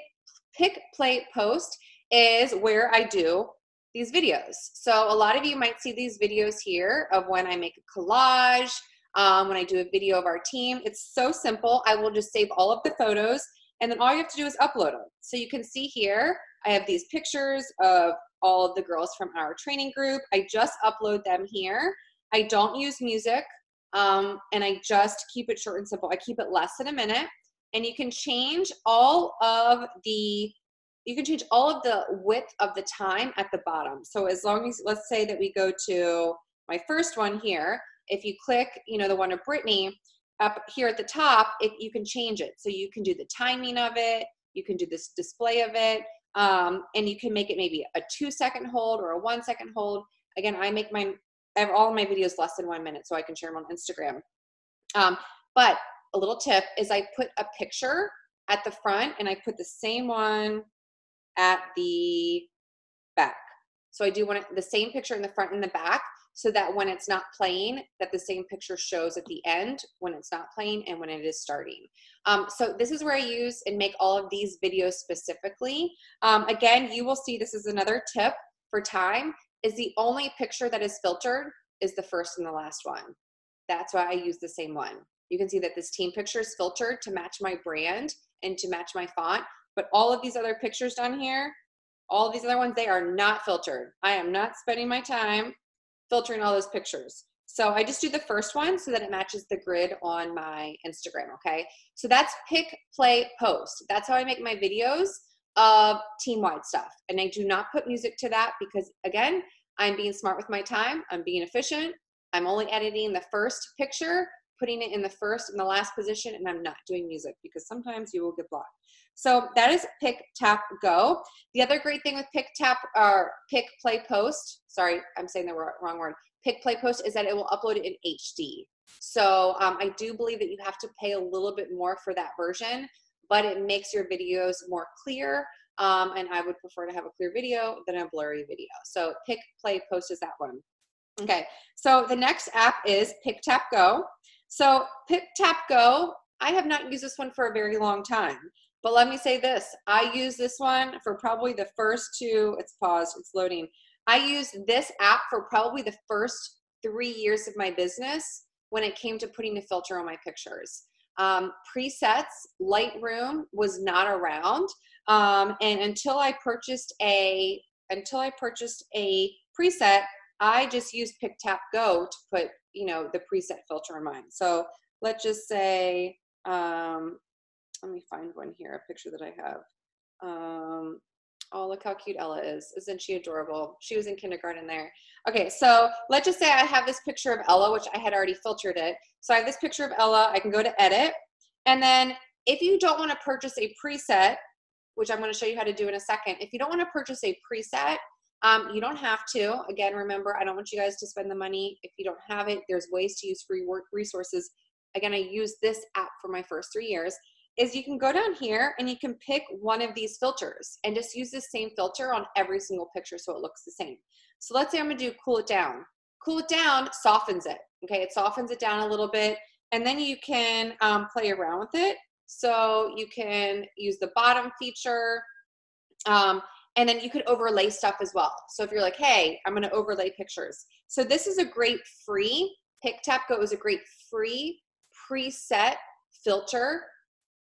pick, play, post is where I do these videos. So a lot of you might see these videos here of when I make a collage, um, when I do a video of our team. It's so simple. I will just save all of the photos and then all you have to do is upload them. So you can see here, I have these pictures of all of the girls from our training group. I just upload them here. I don't use music um, and I just keep it short and simple. I keep it less than a minute and you can change all of the you can change all of the width of the time at the bottom. So as long as let's say that we go to my first one here, if you click, you know, the one of Brittany, up here at the top, it, you can change it. So you can do the timing of it, you can do this display of it, um, and you can make it maybe a two second hold or a one second hold. Again, I make my I have all my videos less than one minute so I can share them on Instagram. Um, but a little tip is I put a picture at the front and I put the same one at the back. So I do want the same picture in the front and the back so that when it's not playing, that the same picture shows at the end when it's not playing and when it is starting. Um, so this is where I use and make all of these videos specifically. Um, again, you will see this is another tip for time is the only picture that is filtered is the first and the last one. That's why I use the same one. You can see that this team picture is filtered to match my brand and to match my font. But all of these other pictures down here, all of these other ones, they are not filtered. I am not spending my time filtering all those pictures. So I just do the first one so that it matches the grid on my Instagram, okay? So that's pick, play, post. That's how I make my videos of team-wide stuff. And I do not put music to that because again, I'm being smart with my time. I'm being efficient. I'm only editing the first picture, putting it in the first and the last position, and I'm not doing music because sometimes you will get blocked. So that is pick, tap, go. The other great thing with pick, tap, or pick, play, post, sorry, I'm saying the wrong word, pick, play, post is that it will upload it in HD. So um, I do believe that you have to pay a little bit more for that version, but it makes your videos more clear. Um, and I would prefer to have a clear video than a blurry video. So pick, play, post is that one. Okay, so the next app is Pick Tap Go. So Pick Tap Go, I have not used this one for a very long time. But let me say this, I use this one for probably the first two, it's paused, it's loading. I used this app for probably the first three years of my business when it came to putting the filter on my pictures. Um, presets, Lightroom was not around. Um, and until I purchased a, until I purchased a preset, I just used Pick Tap Go to put, you know, the preset filter in mine. So let's just say, um, let me find one here, a picture that I have. Um, oh, look how cute Ella is. Isn't she adorable? She was in kindergarten there. Okay, so let's just say I have this picture of Ella, which I had already filtered it. So I have this picture of Ella. I can go to edit. And then if you don't want to purchase a preset, which I'm going to show you how to do in a second, if you don't want to purchase a preset, um, you don't have to. Again, remember, I don't want you guys to spend the money if you don't have it. There's ways to use free work resources. Again, I use this app for my first three years is you can go down here and you can pick one of these filters and just use the same filter on every single picture so it looks the same. So let's say I'm gonna do cool it down. Cool it down softens it, okay? It softens it down a little bit and then you can um, play around with it. So you can use the bottom feature um, and then you could overlay stuff as well. So if you're like, hey, I'm gonna overlay pictures. So this is a great free, PicTapGo is a great free preset filter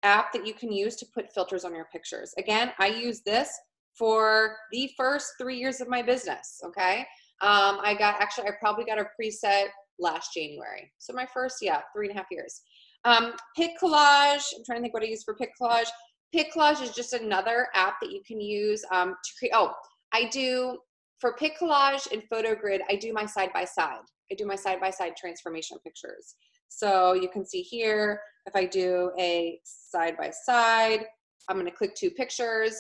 app that you can use to put filters on your pictures. Again, I use this for the first three years of my business, okay? Um, I got, actually, I probably got a preset last January. So my first, yeah, three and a half years. Um, Pic Collage, I'm trying to think what I use for pic Collage. Pic Collage is just another app that you can use um, to create, oh, I do, for Pic Collage and PhotoGrid, I do my side-by-side. I do my side-by-side -side transformation pictures. So you can see here, if I do a side by side, I'm gonna click two pictures.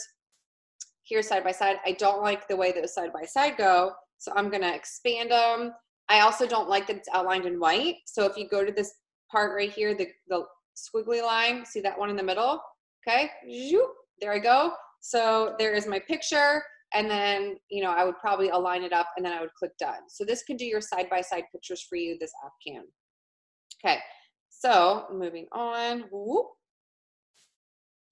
Here side by side, I don't like the way those side by side go, so I'm gonna expand them. I also don't like that it's outlined in white. So if you go to this part right here, the, the squiggly line, see that one in the middle? Okay, there I go. So there is my picture and then you know I would probably align it up and then I would click done. So this can do your side-by-side -side pictures for you, this app can. Okay, so moving on. Whoop.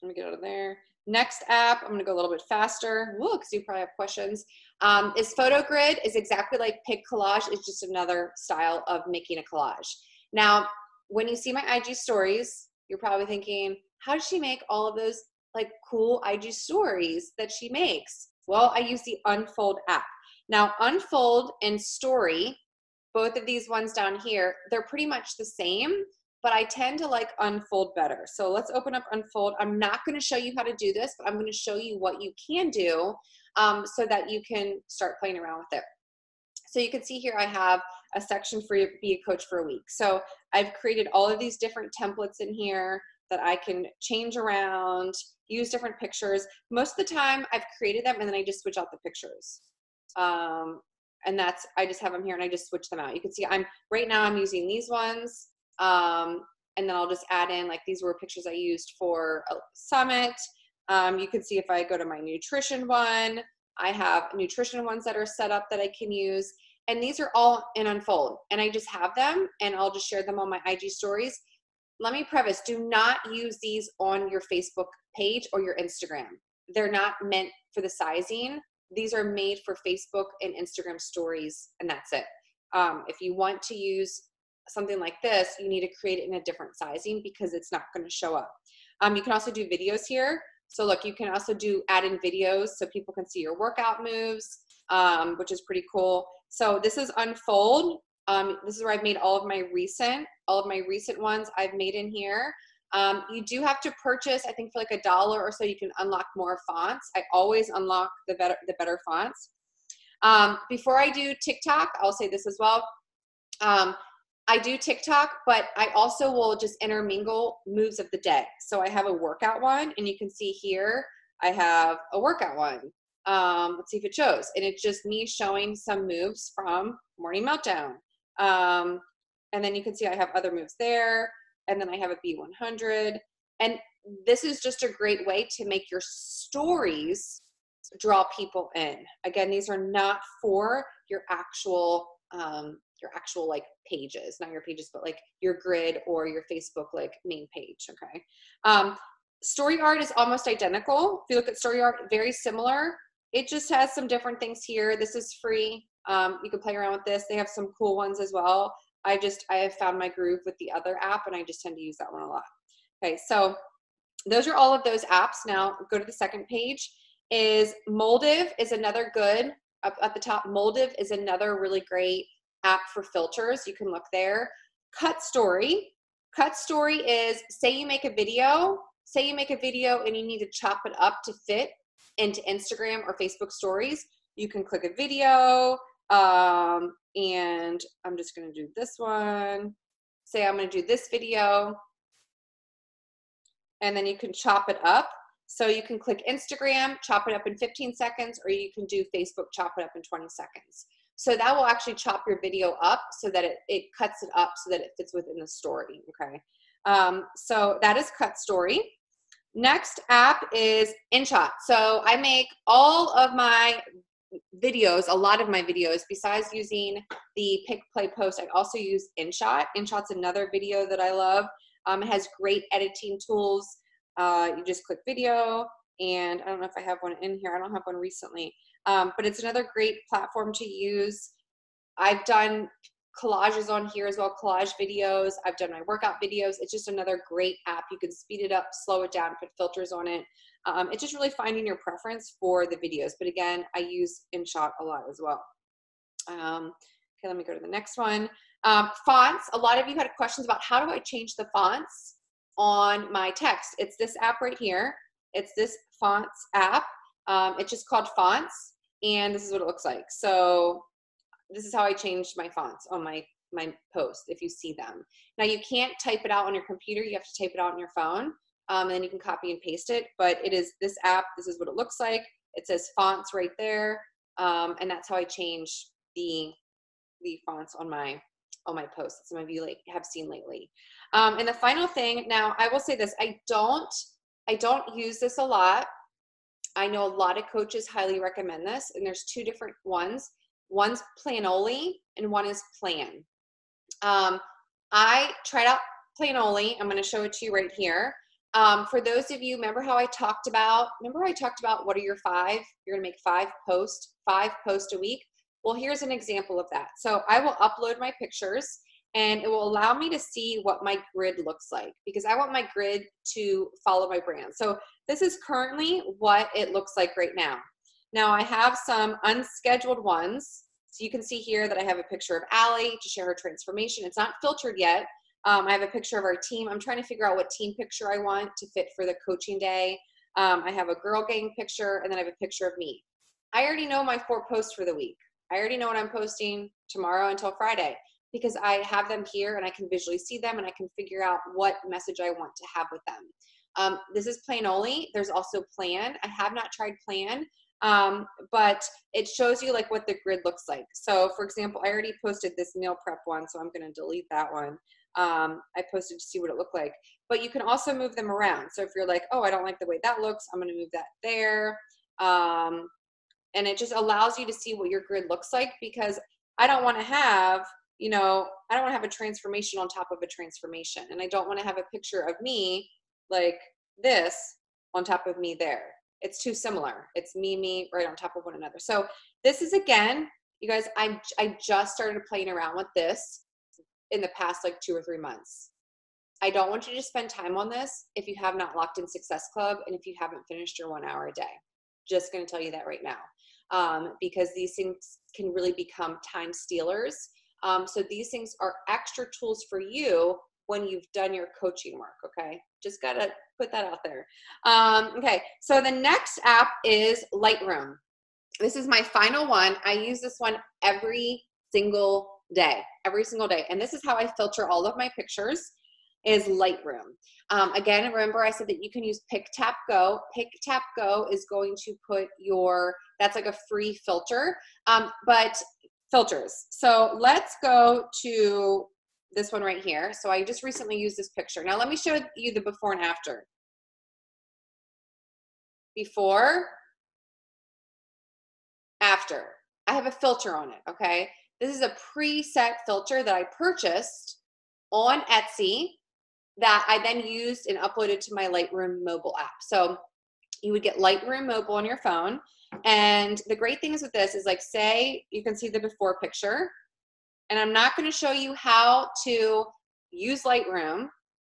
Let me get out of there. Next app, I'm gonna go a little bit faster. Because you probably have questions. Um, is PhotoGrid is exactly like Pic Collage. It's just another style of making a collage. Now, when you see my IG stories, you're probably thinking, how does she make all of those like cool IG stories that she makes? Well, I use the Unfold app. Now, Unfold and Story, both of these ones down here, they're pretty much the same, but I tend to like Unfold better. So let's open up Unfold. I'm not gonna show you how to do this, but I'm gonna show you what you can do um, so that you can start playing around with it. So you can see here I have a section for Be a Coach for a Week. So I've created all of these different templates in here that I can change around, use different pictures. Most of the time I've created them and then I just switch out the pictures. Um, and that's, I just have them here and I just switch them out. You can see I'm, right now I'm using these ones. Um, and then I'll just add in, like these were pictures I used for a summit. Um, you can see if I go to my nutrition one, I have nutrition ones that are set up that I can use. And these are all in Unfold. And I just have them and I'll just share them on my IG stories. Let me preface do not use these on your Facebook page or your Instagram. They're not meant for the sizing. These are made for Facebook and Instagram stories, and that's it. Um, if you want to use something like this, you need to create it in a different sizing because it's not going to show up. Um, you can also do videos here. So look, you can also do add in videos so people can see your workout moves, um, which is pretty cool. So this is Unfold. Um, this is where I've made all of my recent, all of my recent ones I've made in here. Um, you do have to purchase, I think for like a dollar or so, you can unlock more fonts. I always unlock the better, the better fonts. Um, before I do TikTok, I'll say this as well. Um, I do TikTok, but I also will just intermingle moves of the day. So I have a workout one, and you can see here I have a workout one. Um, let's see if it shows. And it's just me showing some moves from Morning Meltdown. Um, and then you can see I have other moves there. And then I have a B100. And this is just a great way to make your stories draw people in. Again, these are not for your actual um, your actual like pages, not your pages, but like your grid or your Facebook like main page. Okay. Um, story art is almost identical. If you look at story art, very similar. It just has some different things here. This is free. Um, you can play around with this. They have some cool ones as well. I just I have found my groove with the other app, and I just tend to use that one a lot. Okay, so those are all of those apps. Now go to the second page. Is Moldiv is another good up at the top. Moldiv is another really great app for filters. You can look there. Cut Story. Cut Story is say you make a video, say you make a video and you need to chop it up to fit into Instagram or Facebook stories. You can click a video, um, and I'm just to do this one. Say I'm to do this video, and then you can chop it up. So you can click Instagram, chop it up in 15 seconds, or you can do Facebook, chop it up in 20 seconds. So that will actually chop your video up so that it, it cuts it up so that it fits within the story. Okay. Um, so that is Cut Story. Next app is InShot. So I make all of my videos, a lot of my videos, besides using the pick, play, post, I also use InShot. InShot's another video that I love. Um, it has great editing tools. Uh, you just click video, and I don't know if I have one in here. I don't have one recently. Um, but it's another great platform to use. I've done collages on here as well, collage videos. I've done my workout videos. It's just another great app. You can speed it up, slow it down, put filters on it. Um, it's just really finding your preference for the videos. But again, I use InShot a lot as well. Um, okay, let me go to the next one. Um, fonts. A lot of you had questions about how do I change the fonts on my text. It's this app right here. It's this fonts app. Um, it's just called fonts, and this is what it looks like. So this is how I changed my fonts on my my post if you see them. Now you can't type it out on your computer. You have to type it out on your phone, um, and then you can copy and paste it. But it is this app. This is what it looks like. It says fonts right there, um, and that's how I change the the fonts on my on my posts. Some of you like have seen lately. Um, and the final thing. Now I will say this. I don't I don't use this a lot. I know a lot of coaches highly recommend this, and there's two different ones. One's Planoly, and one is Plan. Um, I tried out Planoly. I'm going to show it to you right here. Um, for those of you, remember how I talked about, remember I talked about what are your five? You're going to make five posts, five posts a week. Well, here's an example of that. So I will upload my pictures and it will allow me to see what my grid looks like because I want my grid to follow my brand. So this is currently what it looks like right now. Now I have some unscheduled ones. So you can see here that I have a picture of Allie to share her transformation. It's not filtered yet. Um, I have a picture of our team. I'm trying to figure out what team picture I want to fit for the coaching day. Um, I have a girl gang picture and then I have a picture of me. I already know my four posts for the week. I already know what I'm posting tomorrow until Friday because I have them here and I can visually see them and I can figure out what message I want to have with them. Um, this is Planoly. There's also plan. I have not tried plan, um, but it shows you like what the grid looks like. So for example, I already posted this meal prep one, so I'm going to delete that one. Um, I posted to see what it looked like, but you can also move them around. So if you're like, oh, I don't like the way that looks, I'm going to move that there. Um, and it just allows you to see what your grid looks like because I don't want to have, you know, I don't want to have a transformation on top of a transformation. And I don't want to have a picture of me like this on top of me there. It's too similar. It's me, me right on top of one another. So this is again, you guys, I, I just started playing around with this in the past like two or three months. I don't want you to spend time on this if you have not locked in Success Club and if you haven't finished your one hour a day. Just going to tell you that right now um, because these things can really become time stealers. Um, so these things are extra tools for you when you've done your coaching work. Okay, just got to put that out there. Um, okay, so the next app is Lightroom. This is my final one. I use this one every single day, every single day. And this is how I filter all of my pictures is Lightroom. Um, again, remember I said that you can use Pick Tap Go. Pick Tap Go is going to put your, that's like a free filter, um, but filters. So let's go to this one right here. So I just recently used this picture. Now let me show you the before and after. Before, after. I have a filter on it, okay? This is a preset filter that I purchased on Etsy that I then used and uploaded to my Lightroom mobile app. So you would get Lightroom mobile on your phone. And the great things with this is like, say you can see the before picture. And I'm not going to show you how to use Lightroom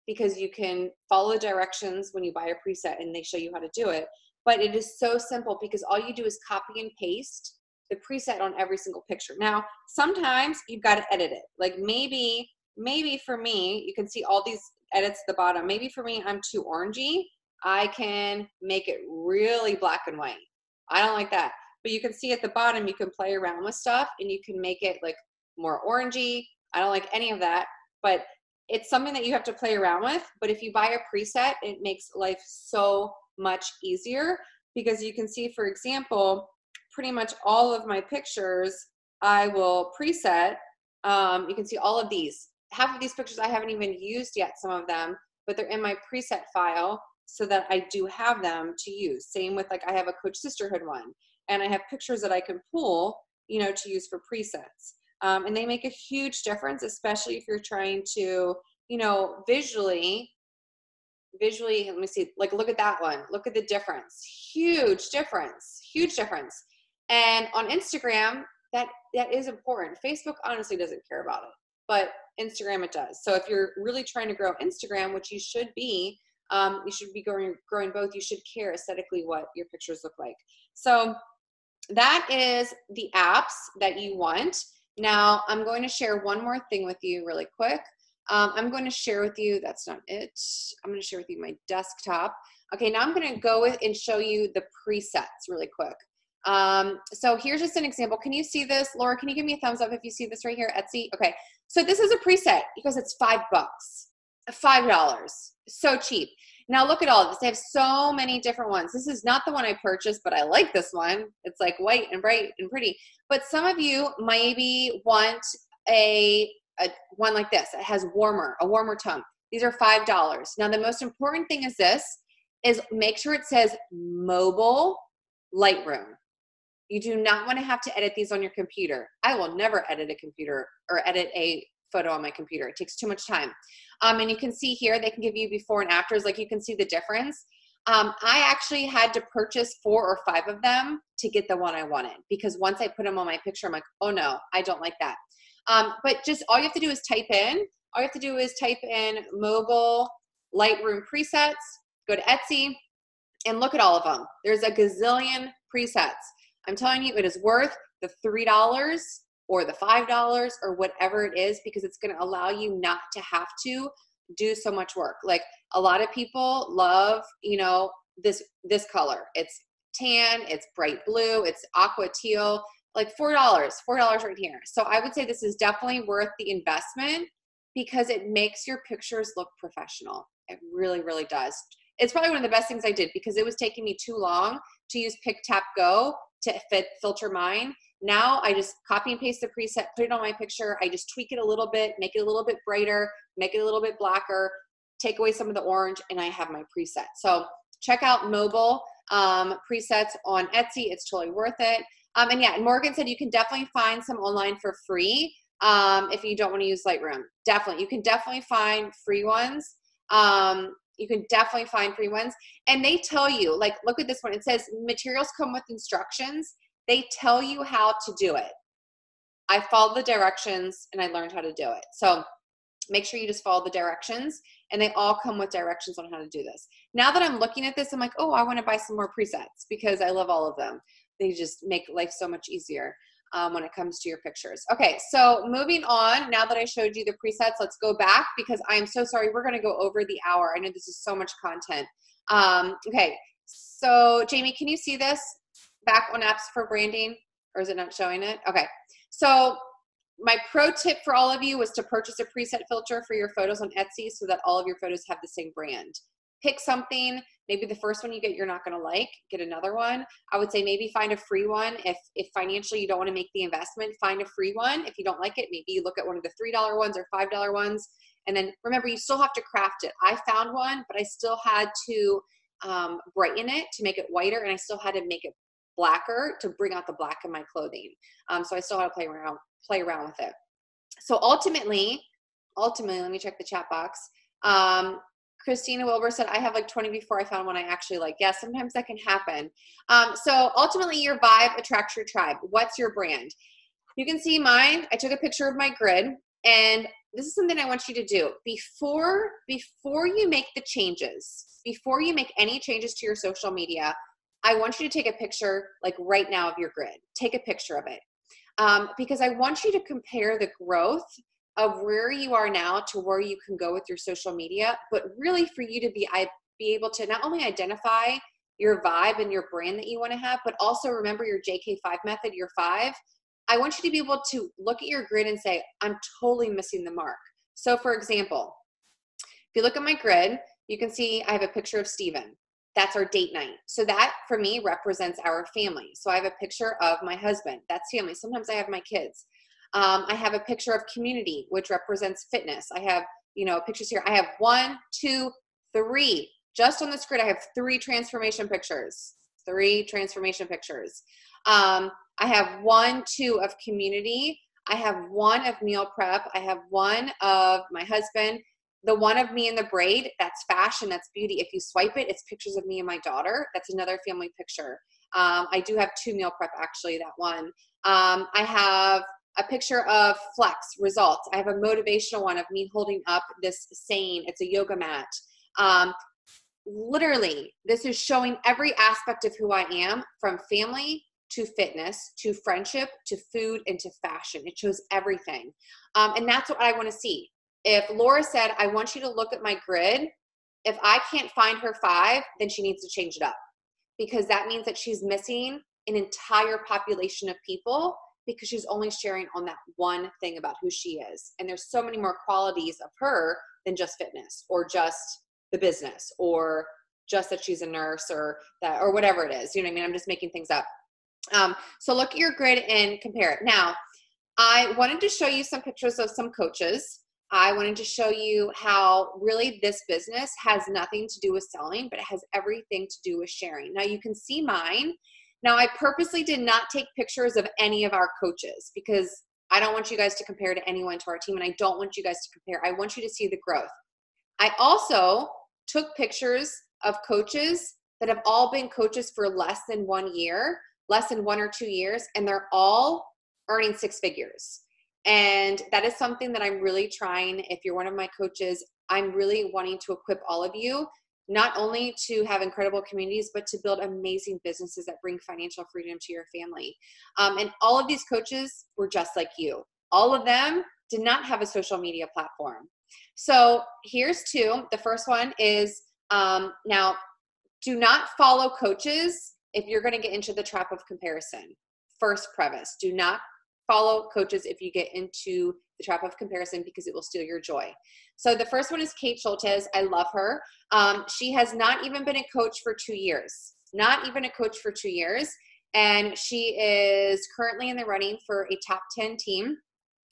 because you can follow directions when you buy a preset and they show you how to do it. But it is so simple because all you do is copy and paste the preset on every single picture. Now, sometimes you've got to edit it. Like maybe, maybe for me, you can see all these edits at the bottom. Maybe for me, I'm too orangey. I can make it really black and white. I don't like that. But you can see at the bottom, you can play around with stuff and you can make it like more orangey. I don't like any of that, but it's something that you have to play around with. But if you buy a preset, it makes life so much easier because you can see, for example, pretty much all of my pictures I will preset. Um, you can see all of these half of these pictures I haven't even used yet, some of them, but they're in my preset file so that I do have them to use. Same with like I have a Coach Sisterhood one, and I have pictures that I can pull, you know, to use for presets. Um, and they make a huge difference, especially if you're trying to, you know, visually, visually, let me see, like look at that one. Look at the difference. Huge difference. Huge difference. And on Instagram, that that is important. Facebook honestly doesn't care about it, but Instagram it does. So if you're really trying to grow Instagram, which you should be, um, you should be growing growing both. You should care aesthetically what your pictures look like. So that is the apps that you want. Now I'm going to share one more thing with you really quick. Um, I'm going to share with you, that's not it. I'm going to share with you my desktop. Okay, now I'm going to go with and show you the presets really quick. Um, so here's just an example. Can you see this? Laura, can you give me a thumbs up if you see this right here, Etsy? Okay, so this is a preset because it's five bucks, five dollars, so cheap. Now look at all of this. They have so many different ones. This is not the one I purchased, but I like this one. It's like white and bright and pretty. But some of you maybe want a, a one like this. It has warmer, a warmer tone. These are five dollars. Now the most important thing is this: is make sure it says mobile Lightroom. You do not want to have to edit these on your computer. I will never edit a computer or edit a photo on my computer. It takes too much time. Um, and you can see here, they can give you before and afters, like you can see the difference. Um, I actually had to purchase four or five of them to get the one I wanted because once I put them on my picture, I'm like, oh no, I don't like that. Um, but just all you have to do is type in, all you have to do is type in mobile Lightroom presets, go to Etsy, and look at all of them. There's a gazillion presets. I'm telling you, it is worth the $3 or the $5 or whatever it is because it's going to allow you not to have to do so much work. Like a lot of people love, you know, this this color. It's tan, it's bright blue, it's aqua teal, like $4, $4 right here. So I would say this is definitely worth the investment because it makes your pictures look professional. It really, really does. It's probably one of the best things I did because it was taking me too long to use Pick Tap Go to fit filter mine. Now I just copy and paste the preset, put it on my picture. I just tweak it a little bit, make it a little bit brighter, make it a little bit blacker, take away some of the orange, and I have my preset. So check out mobile um, presets on Etsy. It's totally worth it. Um, and yeah, Morgan said you can definitely find some online for free um, if you don't want to use Lightroom. Definitely, you can definitely find free ones. Um, you can definitely find free ones, and they tell you like, look at this one. It says materials come with instructions. They tell you how to do it. I followed the directions and I learned how to do it. So make sure you just follow the directions and they all come with directions on how to do this. Now that I'm looking at this, I'm like, oh, I want to buy some more presets because I love all of them. They just make life so much easier um, when it comes to your pictures. Okay, so moving on, now that I showed you the presets, let's go back because I'm so sorry. We're going to go over the hour. I know this is so much content. Um, okay, so Jamie, can you see this back on apps for branding or is it not showing it? Okay, so my pro tip for all of you was to purchase a preset filter for your photos on Etsy so that all of your photos have the same brand. Pick something, maybe the first one you get you're not going to like, get another one. I would say maybe find a free one if if financially you don't want to make the investment, find a free one. If you don't like it, maybe you look at one of the $3 ones or $5 ones and then remember you still have to craft it. I found one, but I still had to um, brighten it to make it whiter and I still had to make it blacker to bring out the black in my clothing. Um, so I still had to play around play around with it. So ultimately, ultimately, let me check the chat box. Um, Christina Wilbur said, I have like 20 before I found one I actually like. Yes, yeah, sometimes that can happen. Um, so ultimately, your vibe attracts your tribe. What's your brand? You can see mine. I took a picture of my grid, and this is something I want you to do before before you make the changes. Before you make any changes to your social media, I want you to take a picture like right now of your grid. Take a picture of it um, because I want you to compare the growth of where you are now to where you can go with your social media, but really for you to be I be able to not only identify your vibe and your brand that you want to have, but also remember your JK5 method, your five. I want you to be able to look at your grid and say, I'm totally missing the mark. So, for example, if you look at my grid, you can see I have a picture of Steven that's our date night. So that for me represents our family. So I have a picture of my husband. That's family. Sometimes I have my kids. Um, I have a picture of community, which represents fitness. I have, you know, pictures here. I have one, two, three. Just on the grid, I have three transformation pictures. Three transformation pictures. Um, I have one, two of community. I have one of meal prep. I have one of my husband the one of me in the braid that's fashion that's beauty. If you swipe it it's pictures of me and my daughter. That's another family picture. Um, i do have two meal prep actually that one. Um, i have a picture of flex results. I have a motivational one of me holding up this saying it's a yoga mat. Um, literally this is showing every aspect of who i am from family to fitness to friendship to food and to fashion. It shows everything. Um, and that's what i want to see if Laura said, I want you to look at my grid, if I can't find her five, then she needs to change it up because that means that she's missing an entire population of people because she's only sharing on that one thing about who she is. And there's so many more qualities of her than just fitness or just the business or just that she's a nurse or that or whatever it is. You know what I mean? I'm just making things up. Um, so look at your grid and compare it. Now, I wanted to show you some pictures of some coaches I wanted to show you how really this business has nothing to do with selling, but it has everything to do with sharing. Now you can see mine. Now I purposely did not take pictures of any of our coaches because I don't want you guys to compare to anyone to our team and I don't want you guys to compare. I want you to see the growth. I also took pictures of coaches that have all been coaches for less than one year, less than one or two years, and they're all earning six figures. And that is something that I'm really trying. If you're one of my coaches, I'm really wanting to equip all of you not only to have incredible communities, but to build amazing businesses that bring financial freedom to your family. Um, and all of these coaches were just like you. All of them did not have a social media platform. So here's two. The first one is um, now, do not follow coaches if you're going to get into the trap of comparison. First preface do not follow coaches if you get into the trap of comparison because it will steal your joy. So the first one is Kate Schultes. I love her. Um, she has not even been a coach for two years, not even a coach for two years. And she is currently in the running for a top 10 team.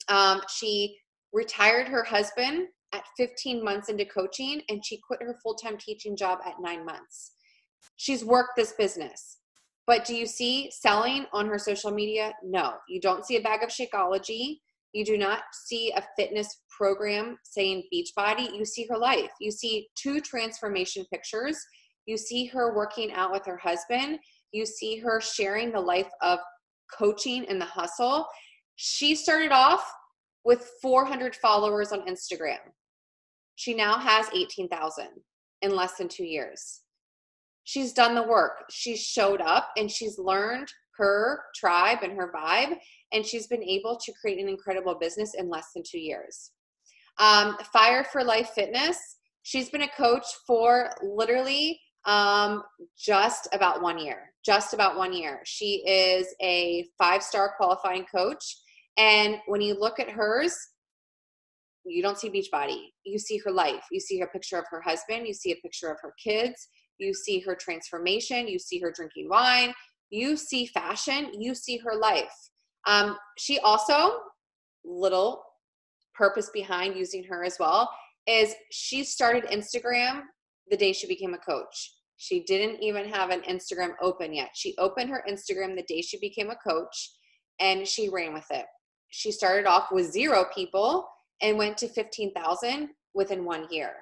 Um, she retired her husband at 15 months into coaching and she quit her full time teaching job at nine months. She's worked this business But do you see selling on her social media? No. You don't see a bag of Shakeology. You do not see a fitness program saying Beachbody. You see her life. You see two transformation pictures. You see her working out with her husband. You see her sharing the life of coaching and the hustle. She started off with 400 followers on Instagram. She now has 18,000 in less than two years. She's done the work. She's showed up and she's learned her tribe and her vibe, and she's been able to create an incredible business in less than two years. Um, Fire for Life Fitness, she's been a coach for literally um, just about one year. Just about one year. She is a five star qualifying coach. And when you look at hers, you don't see Beachbody. You see her life. You see a picture of her husband. You see a picture of her kids. You see her transformation. You see her drinking wine. You see fashion. You see her life. Um, she also, little purpose behind using her as well, is she started Instagram the day she became a coach. She didn't even have an Instagram open yet. She opened her Instagram the day she became a coach and she ran with it. She started off with zero people and went to 15,000 within one year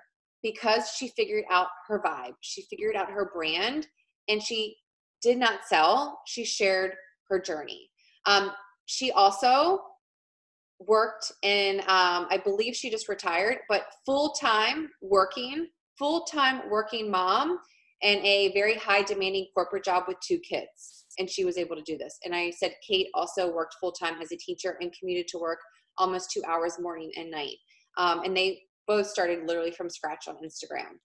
because she figured out her vibe. She figured out her brand and she did not sell. She shared her journey. Um, she also worked in, um, I believe she just retired, but full time working, full time working mom and a very high demanding corporate job with two kids. And she was able to do this. And I said, Kate also worked full time as a teacher and commuted to work almost two hours morning and night. Um, and they both started literally from scratch on Instagram.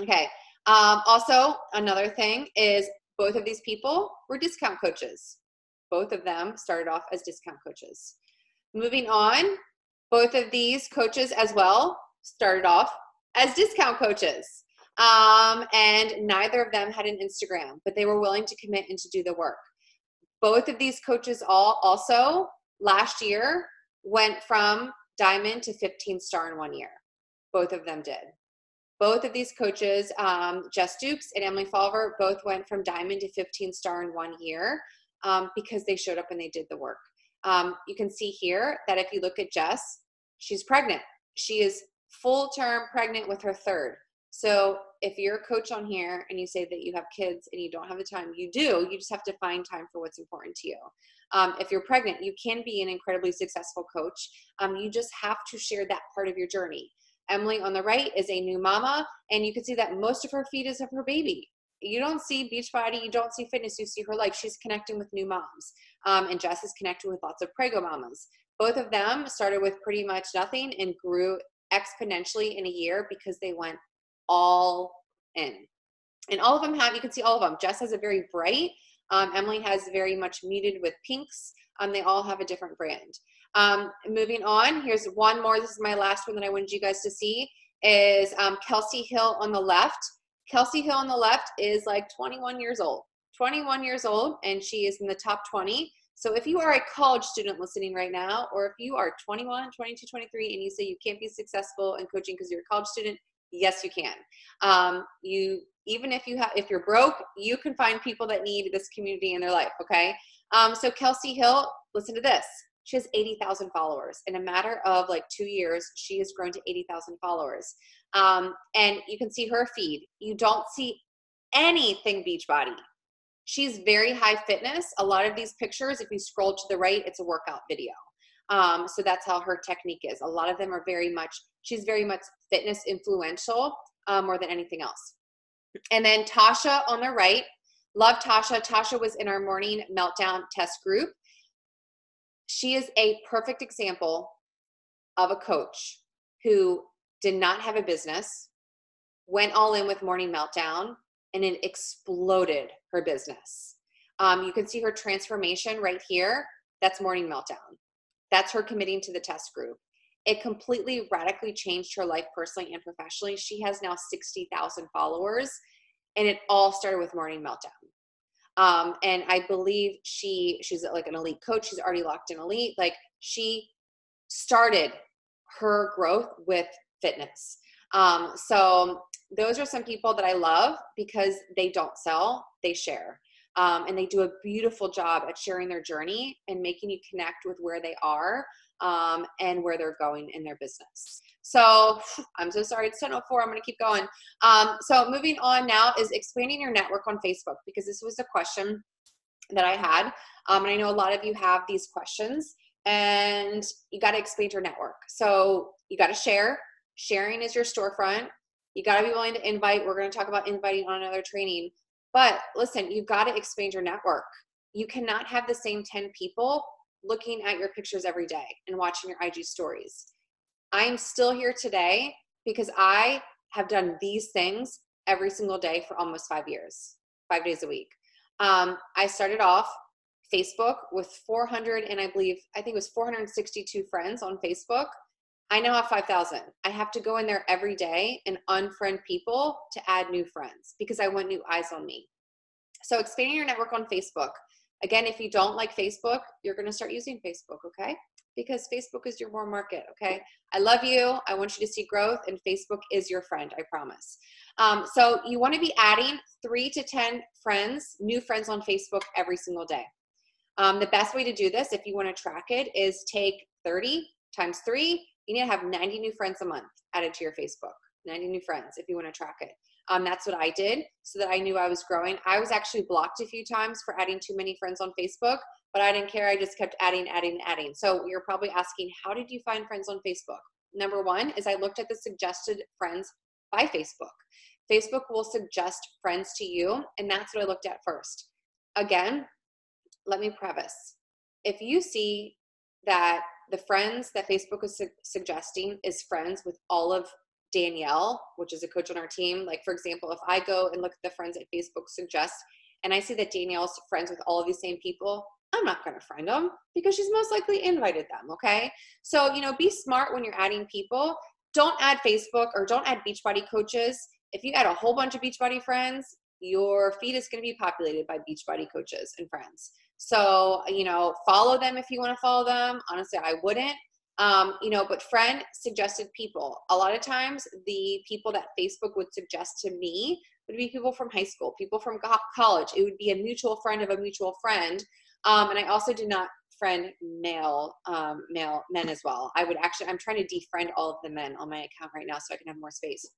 Okay. Um, also, another thing is both of these people were discount coaches. Both of them started off as discount coaches. Moving on, both of these coaches as well started off as discount coaches. Um, and neither of them had an Instagram, but they were willing to commit and to do the work. Both of these coaches all also last year went from diamond to 15 star in one year. Both of them did. Both of these coaches, um, Jess Dukes and Emily Falver, both went from diamond to 15 star in one year um, because they showed up and they did the work. Um, you can see here that if you look at Jess, she's pregnant. She is full term pregnant with her third. So if you're a coach on here and you say that you have kids and you don't have the time, you do. You just have to find time for what's important to you. Um, if you're pregnant, you can be an incredibly successful coach. Um, you just have to share that part of your journey. Emily on the right is a new mama, and you can see that most of her feed is of her baby. You don't see Beachbody, you don't see fitness, you see her life. She's connecting with new moms. Um, and Jess is connecting with lots of prego mamas. Both of them started with pretty much nothing and grew exponentially in a year because they went all in. And all of them have, you can see all of them. Jess has a very bright, um, Emily has very much muted with pinks. Um, they all have a different brand. Um, moving on, here's one more. This is my last one that I wanted you guys to see is um, Kelsey Hill on the left. Kelsey Hill on the left is like 21 years old. 21 years old, and she is in the top 20. So if you are a college student listening right now, or if you are 21, 22, 23, and you say you can't be successful in coaching because you're a college student, yes you can um, you even if you have if you're broke you can find people that need this community in their life okay um, so kelsey hill listen to this she has 80,000 followers. In a matter of like two years she has grown to 80,000 followers. Um, and you can see her feed. You don't see anything beachbody. She's very high fitness. A lot of these pictures if you scroll to the right it's a workout video. Um, so that's how her technique is. A lot of them are very much she's very much fitness influential um, more than anything else. And then Tasha on the right, love Tasha. Tasha was in our morning meltdown test group. She is a perfect example of a coach who did not have a business, went all in with morning meltdown, and it exploded her business. Um, you can see her transformation right here. That's morning meltdown. That's her committing to the test group it completely radically changed her life personally and professionally. She has now 60,000 followers, and it all started with Morning Meltdown. Um, and I believe she she's like an elite coach. She's already locked in elite. Like she started her growth with fitness. Um, so those are some people that I love because they don't sell, they share. Um, and they do a beautiful job at sharing their journey and making you connect with where they are um, and where they're going in their business. So I'm so sorry, it's 10.04. I'm going to keep going. Um, so moving on now is expanding your network on Facebook because this was a question that I had. Um, and I know a lot of you have these questions and you got to expand your network. So you got to share. Sharing is your storefront. You got to be willing to invite. We're going to talk about inviting on another training. But listen, you got to expand your network. You cannot have the same 10 people looking at your pictures every day and watching your IG stories. I am still here today because I have done these things every single day for almost five years, five days a week. Um, I started off Facebook with 400 and I believe I think it was 462 friends on Facebook. I now have 5,000. I have to go in there every day and unfriend people to add new friends because I want new eyes on me. So expanding your network on Facebook. Again, if you don't like Facebook, you're going to start using Facebook, okay? Because Facebook is your warm market, okay? I love you. I want you to see growth, and Facebook is your friend, I promise. Um, so you want to be adding three to 10 friends, new friends on Facebook every single day. Um, the best way to do this, if you want to track it, is take 30 times three. You need to have 90 new friends a month added to your Facebook. 90 new friends if you want to track it. Um, that's what I did so that I knew I was growing. I was actually blocked a few times for adding too many friends on Facebook, but I didn't care. I just kept adding, adding, adding. So you're probably asking, how did you find friends on Facebook? Number one is I looked at the suggested friends by Facebook. Facebook will suggest friends to you, and that's what I looked at first. Again, let me preface if you see that the friends that Facebook is su- suggesting is friends with all of Danielle, which is a coach on our team, like for example, if I go and look at the friends that Facebook suggests and I see that Danielle's friends with all of these same people, I'm not going to friend them because she's most likely invited them. Okay. So, you know, be smart when you're adding people. Don't add Facebook or don't add Beachbody coaches. If you add a whole bunch of Beachbody friends, your feed is going to be populated by Beachbody coaches and friends. So, you know, follow them if you want to follow them. Honestly, I wouldn't. Um, you know, but friend suggested people. A lot of times, the people that Facebook would suggest to me would be people from high school, people from college. It would be a mutual friend of a mutual friend. Um, and I also do not friend male um, male men as well. I would actually I'm trying to defriend all of the men on my account right now so I can have more space.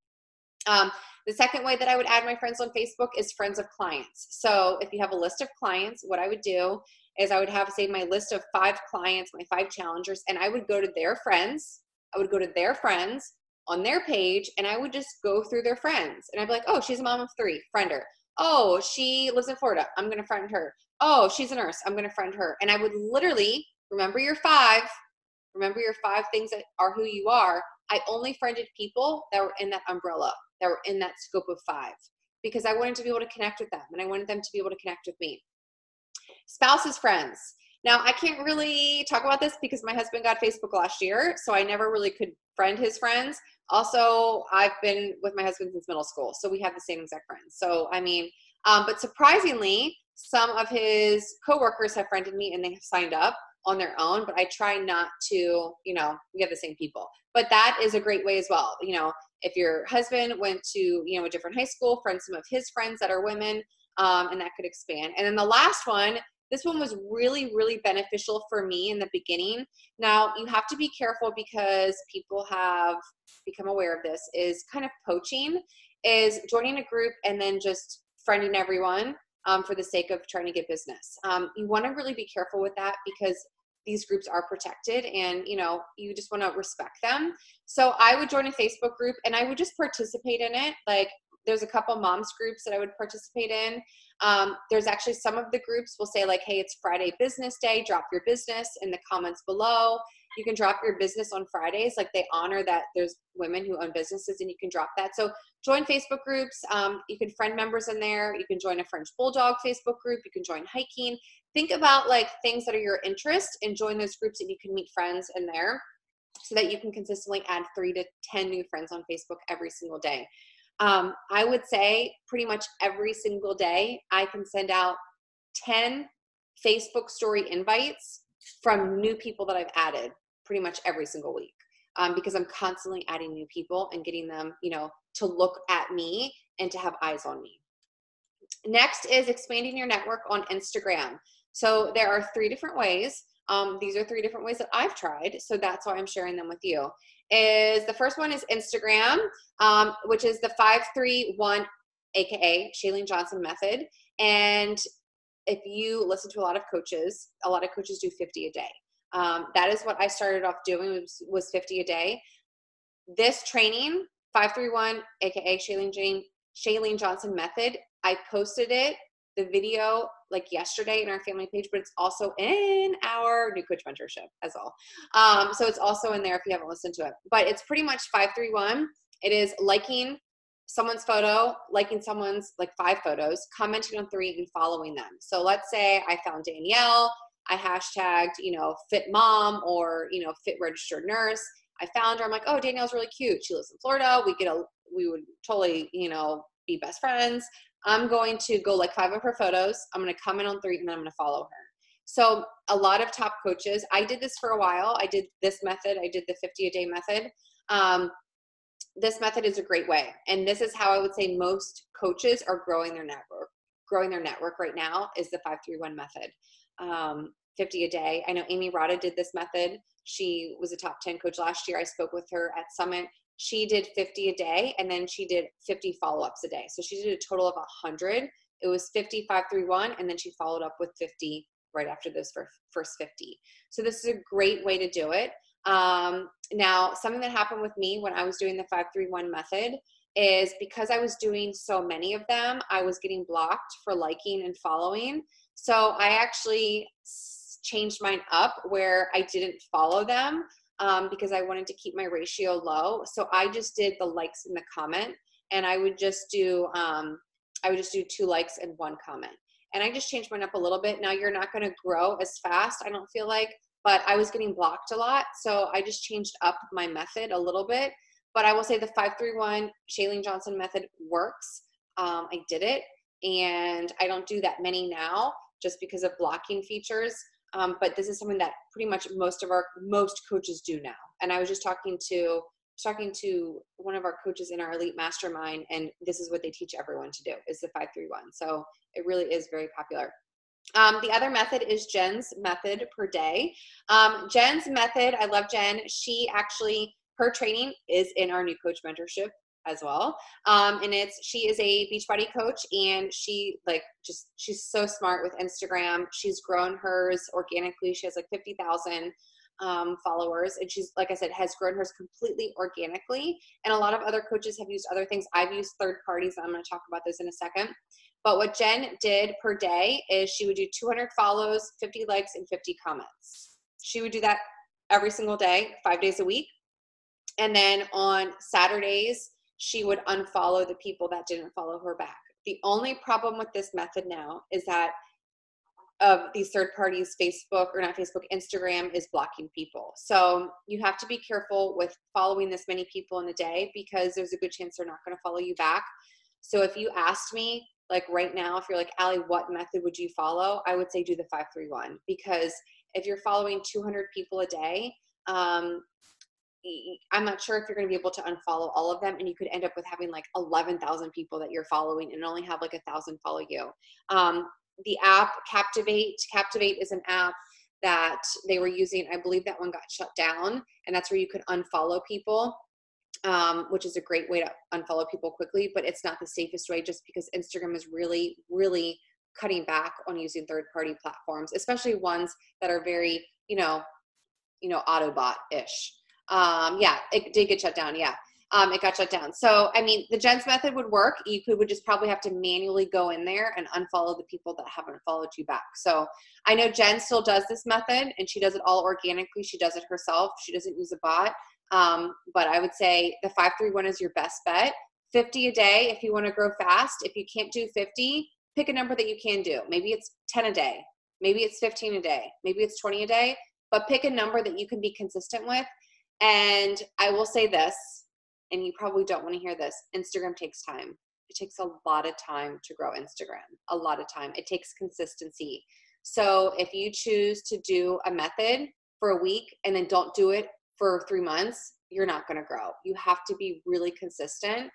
Um, the second way that I would add my friends on Facebook is friends of clients. So if you have a list of clients, what I would do is I would have, say, my list of five clients, my five challengers, and I would go to their friends. I would go to their friends on their page and I would just go through their friends. And I'd be like, oh, she's a mom of three, friend her. Oh, she lives in Florida. I'm going to friend her. Oh, she's a nurse. I'm going to friend her. And I would literally remember your five, remember your five things that are who you are. I only friended people that were in that umbrella that were in that scope of five because I wanted to be able to connect with them and I wanted them to be able to connect with me. Spouses, friends. Now, I can't really talk about this because my husband got Facebook last year, so I never really could friend his friends. Also, I've been with my husband since middle school, so we have the same exact friends. So, I mean, um, but surprisingly, some of his coworkers have friended me and they have signed up on their own, but I try not to, you know, have the same people. But that is a great way as well. You know, if your husband went to, you know, a different high school, friend some of his friends that are women, um, and that could expand. And then the last one, this one was really, really beneficial for me in the beginning. Now, you have to be careful because people have become aware of this, is kind of poaching, is joining a group and then just friending everyone um, for the sake of trying to get business. Um, you want to really be careful with that because these groups are protected and you know you just want to respect them. So i would join a facebook group and i would just participate in it. Like there's a couple moms groups that i would participate in. Um, there's actually some of the groups will say like hey it's friday business day drop your business in the comments below you can drop your business on Fridays. Like they honor that there's women who own businesses and you can drop that. So join Facebook groups. Um, you can friend members in there. You can join a French Bulldog Facebook group. You can join hiking. Think about like things that are your interest and join those groups and you can meet friends in there so that you can consistently add three to 10 new friends on Facebook every single day. Um, I would say pretty much every single day, I can send out 10 Facebook story invites from new people that I've added pretty much every single week um, because I'm constantly adding new people and getting them, you know, to look at me and to have eyes on me. next is expanding your network on Instagram. So there are three different ways. Um, these are three different ways that I've tried, so that's why I'm sharing them with you. Is the first one is Instagram, um, which is the five three one, aka Chalene Johnson method. And if you listen to a lot of coaches, a lot of coaches do 50 a day. Um, that is what I started off doing was, was 50 a day. This training, 531, aka Chalene Jane, Chalene Johnson method, I posted it, the video like yesterday in our family page, but it's also in our new coach mentorship as well. Um, so it's also in there if you haven't listened to it. But it's pretty much 531. It is liking someone's photo, liking someone's like five photos, commenting on three, and following them. So let's say I found Danielle, I hashtagged, you know, fit mom or, you know, fit registered nurse. I found her. I'm like, oh, Danielle's really cute. She lives in Florida. We get a, we would totally, you know, be best friends. I'm going to go like five of her photos. I'm going to comment on three and then I'm going to follow her. So a lot of top coaches, I did this for a while. I did this method. I did the 50 a day method. Um, this method is a great way. And this is how I would say most coaches are growing their network. Growing their network right now is the 531 method. Um, 50 a day. I know Amy Rada did this method. She was a top 10 coach last year. I spoke with her at Summit. She did 50 a day and then she did 50 follow ups a day. So she did a total of 100. It was 50, 531, and then she followed up with 50 right after those first 50. So this is a great way to do it. Um, now, something that happened with me when I was doing the 531 method is because I was doing so many of them, I was getting blocked for liking and following. So I actually changed mine up where I didn't follow them um, because I wanted to keep my ratio low. So I just did the likes in the comment and I would just do, um, I would just do two likes and one comment. And I just changed mine up a little bit. Now you're not going to grow as fast, I don't feel like, but I was getting blocked a lot. So I just changed up my method a little bit. But I will say the 531 Chalene Johnson method works. Um, I did it and I don't do that many now just because of blocking features. Um, but this is something that pretty much most of our most coaches do now. And I was just talking to talking to one of our coaches in our elite mastermind, and this is what they teach everyone to do is the five three one. So it really is very popular. Um, the other method is Jen's method per day. Um, Jen's method, I love Jen. She actually her training is in our new coach mentorship as well. Um, and it's she is a Beachbody coach, and she like just she's so smart with Instagram. She's grown hers organically. She has like fifty thousand um, followers, and she's like I said has grown hers completely organically. And a lot of other coaches have used other things. I've used third parties. I'm going to talk about those in a second. But what Jen did per day is she would do 200 follows, 50 likes, and 50 comments. She would do that every single day, five days a week. And then on Saturdays, she would unfollow the people that didn't follow her back. The only problem with this method now is that of these third parties, Facebook or not Facebook, Instagram is blocking people. So you have to be careful with following this many people in a day because there's a good chance they're not going to follow you back. So if you asked me, like right now, if you're like, Ali, what method would you follow? I would say do the 531 because if you're following 200 people a day, um, I'm not sure if you're going to be able to unfollow all of them, and you could end up with having like 11,000 people that you're following and only have like a thousand follow you. Um, the app Captivate, Captivate is an app that they were using. I believe that one got shut down, and that's where you could unfollow people. Um, which is a great way to unfollow people quickly, but it's not the safest way just because Instagram is really, really cutting back on using third party platforms, especially ones that are very, you know, you know, Autobot ish. Um, yeah, it did get shut down. Yeah. Um, it got shut down. So, I mean, the Jen's method would work. You could would just probably have to manually go in there and unfollow the people that haven't followed you back. So, I know Jen still does this method and she does it all organically. She does it herself. She doesn't use a bot. Um, but I would say the 531 is your best bet. 50 a day if you want to grow fast. If you can't do 50, pick a number that you can do. Maybe it's 10 a day. Maybe it's 15 a day. Maybe it's 20 a day. But pick a number that you can be consistent with and I will say this, and you probably don't want to hear this Instagram takes time. It takes a lot of time to grow Instagram, a lot of time. It takes consistency. So if you choose to do a method for a week and then don't do it for three months, you're not going to grow. You have to be really consistent.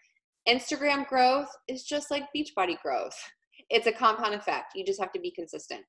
Instagram growth is just like Beachbody growth. it's a compound effect. You just have to be consistent.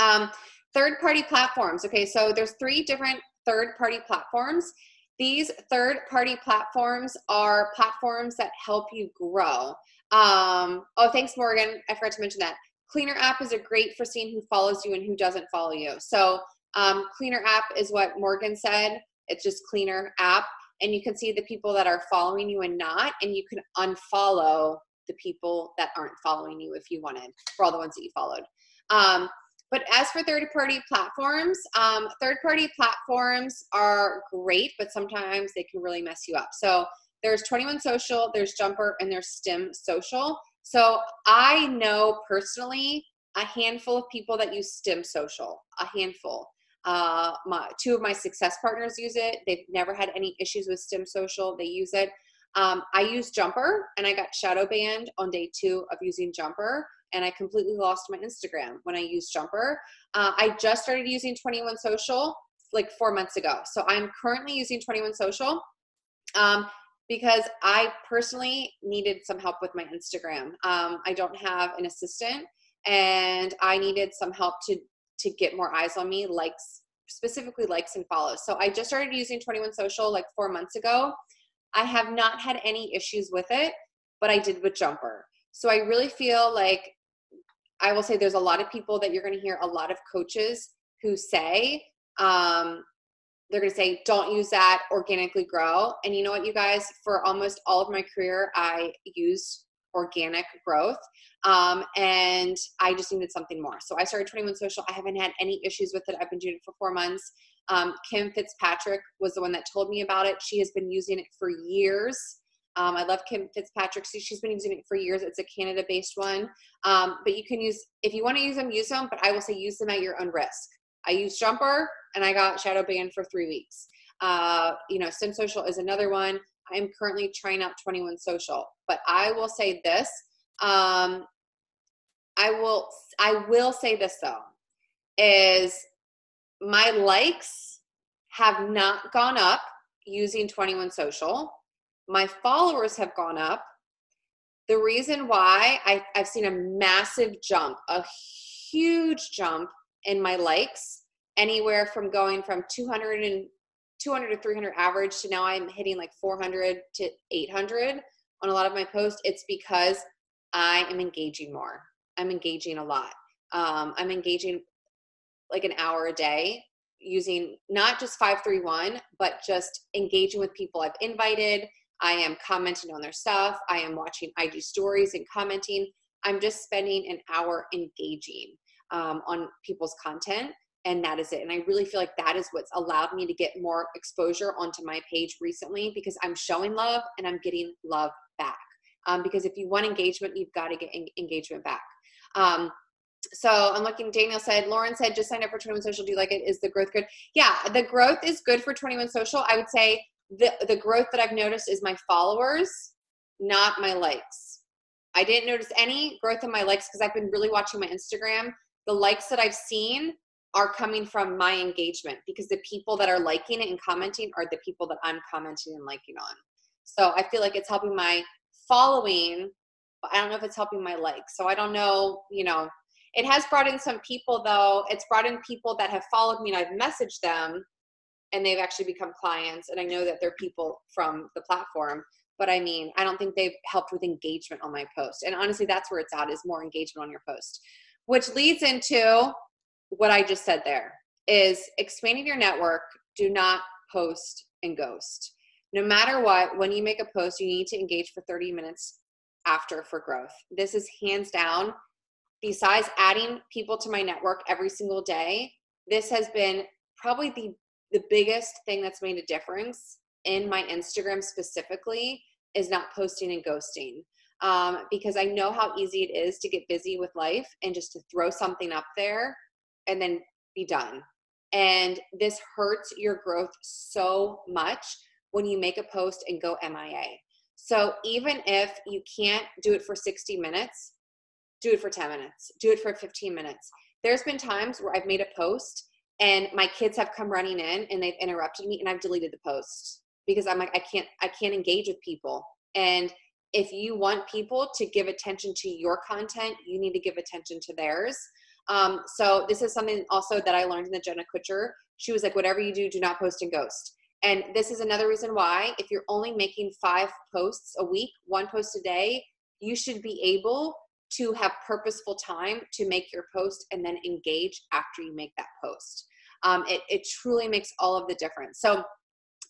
Um, third party platforms. Okay, so there's three different third party platforms. These third party platforms are platforms that help you grow. Um, oh, thanks, Morgan. I forgot to mention that. Cleaner app is a great for seeing who follows you and who doesn't follow you. So, um, Cleaner app is what Morgan said. It's just Cleaner app. And you can see the people that are following you and not, and you can unfollow the people that aren't following you if you wanted for all the ones that you followed. Um, but as for third party platforms, um, third party platforms are great, but sometimes they can really mess you up. So there's 21 Social, there's Jumper, and there's Stim Social. So I know personally a handful of people that use Stim Social, a handful. Uh, my, two of my success partners use it. They've never had any issues with Stim Social. They use it. Um, I use Jumper, and I got shadow banned on day two of using Jumper and I completely lost my Instagram when I used Jumper. Uh, I just started using 21 Social like four months ago. So I'm currently using 21 Social um, because I personally needed some help with my Instagram. Um, I don't have an assistant and I needed some help to to get more eyes on me, likes specifically likes and follows. So I just started using 21 Social like four months ago. I have not had any issues with it, but I did with Jumper. So I really feel like I will say there's a lot of people that you're going to hear a lot of coaches who say, um, they're going to say, don't use that, organically grow. And you know what, you guys, for almost all of my career, I used organic growth. Um, and I just needed something more. So I started 21 Social. I haven't had any issues with it. I've been doing it for four months. Um, Kim Fitzpatrick was the one that told me about it. She has been using it for years. Um, I love Kim Fitzpatrick. She's been using it for years. It's a Canada based one. Um, but you can use, if you want to use them, use them. But I will say use them at your own risk. I use Jumper and I got shadow banned for three weeks. Uh, you know, Stim Social is another one. I'm currently trying out 21 Social. But I will say this. Um, I will I will say this though is my likes have not gone up using 21 social my followers have gone up. The reason why I, I've seen a massive jump, a huge jump in my likes, anywhere from going from 200 and 200 to 300 average to now I'm hitting like 400 to 800 on a lot of my posts. It's because I am engaging more. I'm engaging a lot. Um, I'm engaging like an hour a day using not just 531, but just engaging with people I've invited, I am commenting on their stuff. I am watching IG stories and commenting. I'm just spending an hour engaging um, on people's content, and that is it. And I really feel like that is what's allowed me to get more exposure onto my page recently because I'm showing love and I'm getting love back. Um, because if you want engagement, you've got to get en- engagement back. Um, so I'm looking, Daniel said, Lauren said, just sign up for 21 Social. Do you like it? Is the growth good? Yeah, the growth is good for 21 Social. I would say the the growth that I've noticed is my followers, not my likes. I didn't notice any growth in my likes because I've been really watching my Instagram. The likes that I've seen are coming from my engagement because the people that are liking it and commenting are the people that I'm commenting and liking on. So I feel like it's helping my following, but I don't know if it's helping my likes. So I don't know, you know, it has brought in some people though. It's brought in people that have followed me and I've messaged them and they've actually become clients and i know that they're people from the platform but i mean i don't think they've helped with engagement on my post and honestly that's where it's at is more engagement on your post. Which leads into what i just said there is expanding your network do not post and ghost. No matter what when you make a post you need to engage for 30 minutes after for growth. This is hands down besides adding people to my network every single day this has been probably the the biggest thing that's made a difference in my Instagram specifically is not posting and ghosting. Um, because I know how easy it is to get busy with life and just to throw something up there and then be done. And this hurts your growth so much when you make a post and go MIA. So even if you can't do it for 60 minutes, do it for 10 minutes, do it for 15 minutes. There's been times where I've made a post and my kids have come running in and they've interrupted me and I've deleted the post because I'm like I can't I can't engage with people and if you want people to give attention to your content, you need to give attention to theirs. Um, so this is something also that I learned in the Jenna Kutcher. She was like, whatever you do, do not post and ghost. And this is another reason why, if you're only making five posts a week, one post a day, you should be able to have purposeful time to make your post and then engage after you make that post. Um, it, it truly makes all of the difference. So,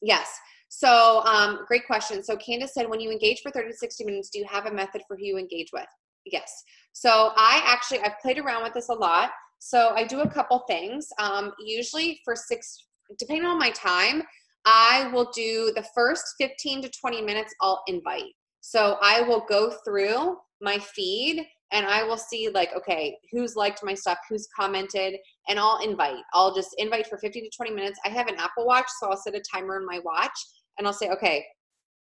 yes. So, um, great question. So, Candace said, when you engage for 30 to 60 minutes, do you have a method for who you engage with? Yes. So, I actually, I've played around with this a lot. So, I do a couple things. Um, usually, for six, depending on my time, I will do the first 15 to 20 minutes, I'll invite. So I will go through my feed and I will see like, okay, who's liked my stuff, who's commented, and I'll invite. I'll just invite for 15 to 20 minutes. I have an Apple Watch, so I'll set a timer in my watch and I'll say, okay,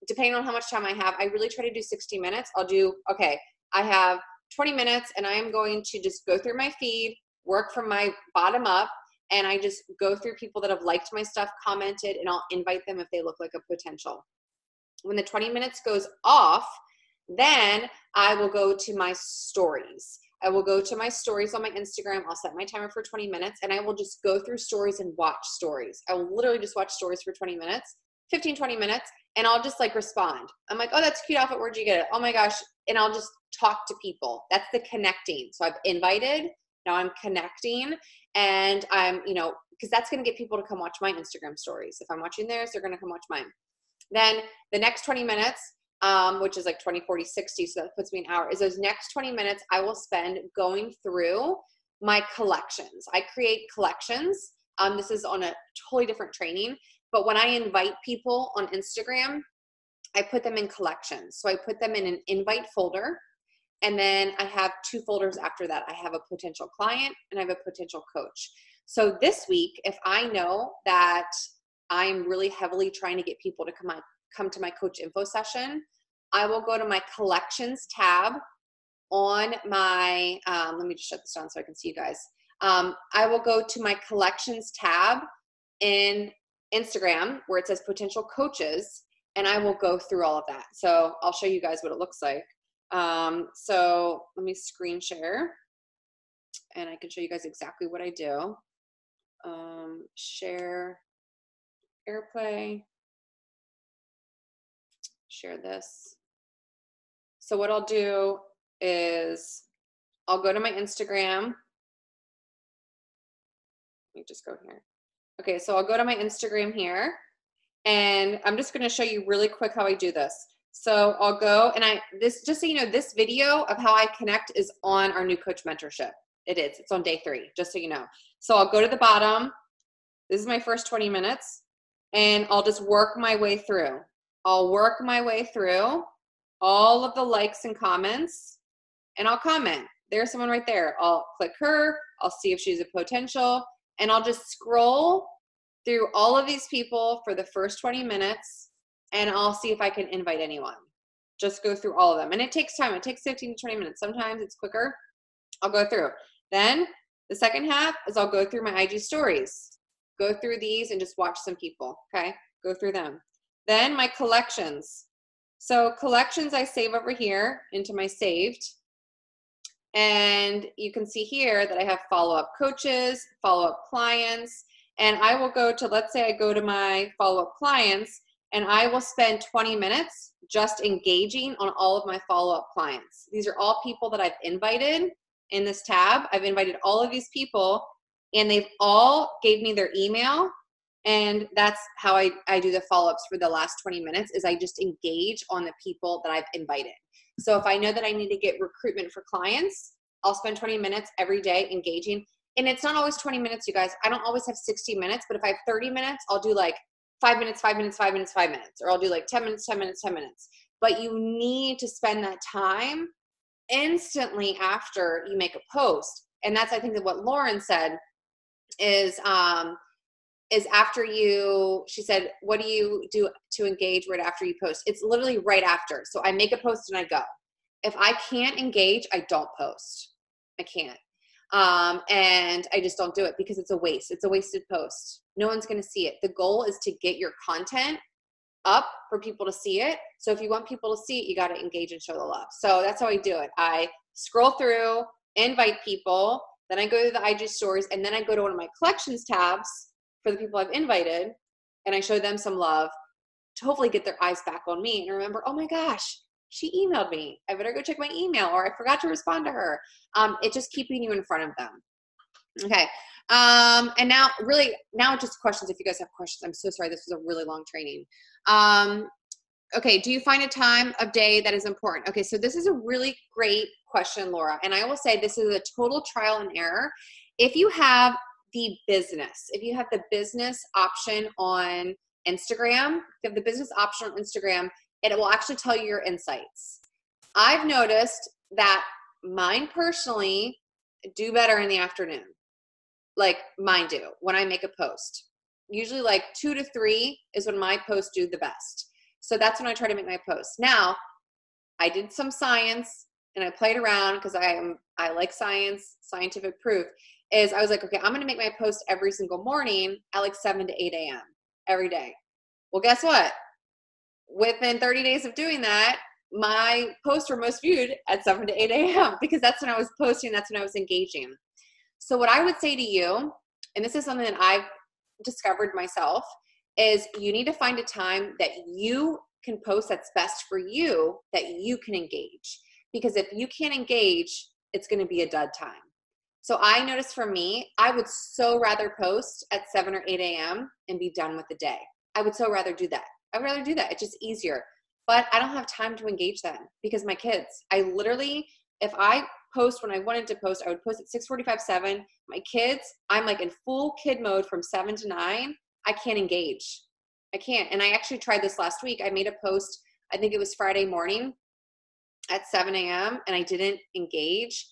depending on how much time I have, I really try to do 60 minutes. I'll do, okay, I have 20 minutes and I am going to just go through my feed, work from my bottom up, and I just go through people that have liked my stuff, commented, and I'll invite them if they look like a potential. When the 20 minutes goes off, then I will go to my stories. I will go to my stories on my Instagram. I'll set my timer for 20 minutes and I will just go through stories and watch stories. I will literally just watch stories for 20 minutes, 15, 20 minutes, and I'll just like respond. I'm like, oh, that's cute outfit. Where'd you get it? Oh my gosh. And I'll just talk to people. That's the connecting. So I've invited, now I'm connecting, and I'm, you know, because that's going to get people to come watch my Instagram stories. If I'm watching theirs, they're going to come watch mine. Then the next 20 minutes, um, which is like 20, 40, 60, so that puts me an hour, is those next 20 minutes I will spend going through my collections. I create collections. Um, this is on a totally different training, but when I invite people on Instagram, I put them in collections. So I put them in an invite folder. And then I have two folders after that. I have a potential client and I have a potential coach. So this week, if I know that I'm really heavily trying to get people to come on, come to my coach info session, I will go to my collections tab on my, um, let me just shut this down so I can see you guys. Um, I will go to my collections tab in Instagram where it says potential coaches and I will go through all of that. So I'll show you guys what it looks like. Um, so let me screen share and I can show you guys exactly what I do. Um, share airplay, share this. So what I'll do is I'll go to my Instagram. Let me just go here. Okay, so I'll go to my Instagram here and I'm just gonna show you really quick how I do this. So I'll go and I, this, just so you know, this video of how I connect is on our new coach mentorship. It is, it's on day three, just so you know. So I'll go to the bottom. This is my first 20 minutes and I'll just work my way through. I'll work my way through all of the likes and comments and I'll comment. There's someone right there. I'll click her, I'll see if she's a potential, and I'll just scroll through all of these people for the first 20 minutes and I'll see if I can invite anyone. Just go through all of them. And it takes time, it takes 15 to 20 minutes. Sometimes it's quicker. I'll go through. Then the second half is I'll go through my IG stories go through these and just watch some people, okay? Go through them. Then my collections. So collections I save over here into my saved. And you can see here that I have follow-up coaches, follow-up clients, and I will go to, let's say I go to my follow-up clients and I will spend 20 minutes just engaging on all of my follow-up clients. These are all people that I've invited in this tab. I've invited all of these people and they've all gave me their email and that's how I, I do the follow-ups for the last 20 minutes is i just engage on the people that i've invited. So if i know that i need to get recruitment for clients i'll spend 20 minutes every day engaging. And it's not always 20 minutes you guys. I don't always have 60 minutes but if i have 30 minutes i'll do like five minutes five minutes five minutes five minutes or i'll do like 10 minutes 10 minutes 10 minutes. But you need to spend that time instantly after you make a post. And that's i think that what lauren said is um is after you she said what do you do to engage right after you post? It's literally right after. So i make a post and i go. If i can't engage i don't post. I can't. Um, and i just don't do it because it's a waste. It's a wasted post. No one's going to see it. The goal is to get your content up for people to see it. So if you want people to see it, you got to engage and show the love. So that's how I do it. I scroll through, invite people, then I go to the IG stories, and then I go to one of my collections tabs for the people I've invited, and I show them some love to hopefully get their eyes back on me and remember, oh my gosh, she emailed me. I better go check my email, or I forgot to respond to her. Um, it's just keeping you in front of them. Okay. Um, and now, really, now just questions. If you guys have questions, I'm so sorry. This was a really long training. Um, okay. Do you find a time of day that is important? Okay. So this is a really great question, Laura. And I will say this is a total trial and error. If you have the business, if you have the business option on Instagram, if you have the business option on Instagram, it will actually tell you your insights. I've noticed that mine personally do better in the afternoon. Like mine do when I make a post. Usually like 2 to 3 is when my posts do the best. So that's when I try to make my posts. Now, I did some science and I played around because I am I like science, scientific proof. Is I was like, okay, I'm gonna make my post every single morning at like 7 to 8 a.m. every day. Well, guess what? Within 30 days of doing that, my posts were most viewed at 7 to 8 a.m. [LAUGHS] because that's when I was posting, that's when I was engaging. So, what I would say to you, and this is something that I've discovered myself, is you need to find a time that you can post that's best for you that you can engage. Because if you can't engage, it's going to be a dud time. So I noticed for me, I would so rather post at 7 or 8 a.m. and be done with the day. I would so rather do that. I would rather do that. It's just easier. But I don't have time to engage them because my kids, I literally, if I post when I wanted to post, I would post at 645, 7. My kids, I'm like in full kid mode from 7 to 9. I can't engage. I can't. And I actually tried this last week. I made a post, I think it was Friday morning at 7 a.m., and I didn't engage.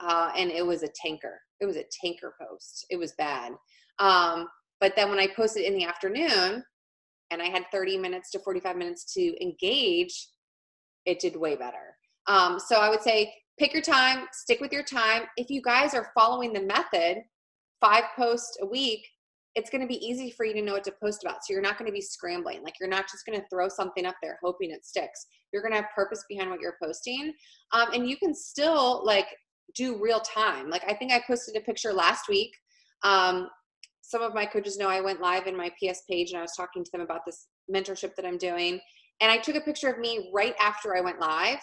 Uh, and it was a tanker. It was a tanker post. It was bad. Um, but then when I posted in the afternoon, and I had 30 minutes to 45 minutes to engage, it did way better. Um, so I would say pick your time, stick with your time. If you guys are following the method, five posts a week, it's going to be easy for you to know what to post about. So you're not going to be scrambling. Like you're not just going to throw something up there hoping it sticks. You're going to have purpose behind what you're posting. Um, and you can still like do real time. Like I think I posted a picture last week um, some of my coaches know I went live in my PS page and I was talking to them about this mentorship that I'm doing. And I took a picture of me right after I went live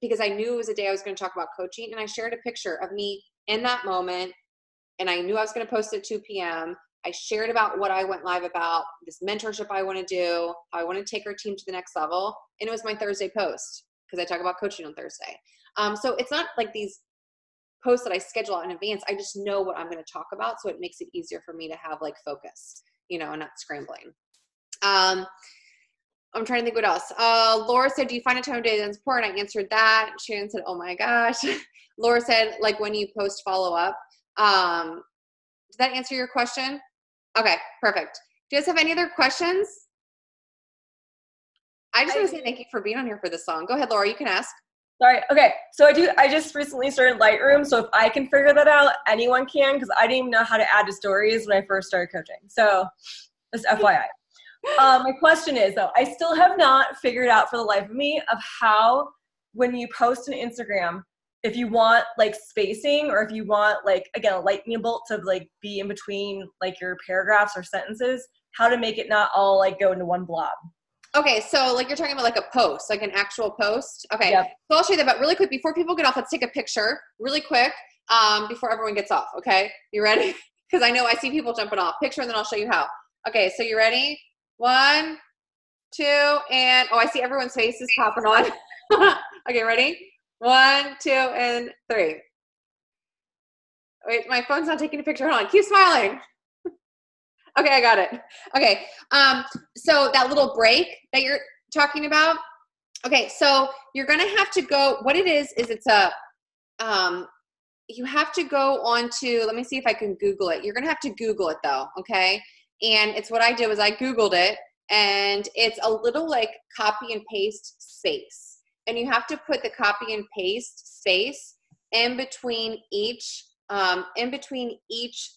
because I knew it was a day I was going to talk about coaching. And I shared a picture of me in that moment. And I knew I was going to post at 2 p.m. I shared about what I went live about, this mentorship I want to do, how I want to take our team to the next level. And it was my Thursday post because I talk about coaching on Thursday. Um, so it's not like these posts that I schedule out in advance, I just know what I'm going to talk about. So it makes it easier for me to have like focus, you know, and not scrambling. Um, I'm trying to think what else. Uh, Laura said, Do you find a time of day that's important? I answered that. Sharon said, Oh my gosh. [LAUGHS] Laura said, like when you post follow up. Um, did that answer your question? Okay, perfect. Do you guys have any other questions? I just want to say thank you for being on here for this song. Go ahead, Laura, you can ask. Sorry. Okay. So I do. I just recently started Lightroom. So if I can figure that out, anyone can because I didn't even know how to add to stories when I first started coaching. So just FYI. um, my question is though, I still have not figured out for the life of me of how when you post an Instagram, if you want like spacing or if you want like again a lightning bolt to like be in between like your paragraphs or sentences, how to make it not all like go into one blob. Okay, so like you're talking about like a post, like an actual post. Okay, yep. so I'll show you that. But really quick, before people get off, let's take a picture really quick um, before everyone gets off. Okay, you ready? [LAUGHS] Because I know I see people jumping off. Picture, and then I'll show you how. Okay, so you ready? One, two, and oh, I see everyone's faces popping on. [LAUGHS] okay, ready? One, two, and three. Wait, my phone's not taking a picture. Hold on. Keep smiling okay, I got it. Okay. Um, so that little break that you're talking about. Okay, so you're gonna have to go. What it is is it's a um, you have to go on to. Let me see if I can Google it. You're gonna have to Google it though. Okay, and it's what I did was I Googled it, and it's a little like copy and paste space, and you have to put the copy and paste space in between each um, in between each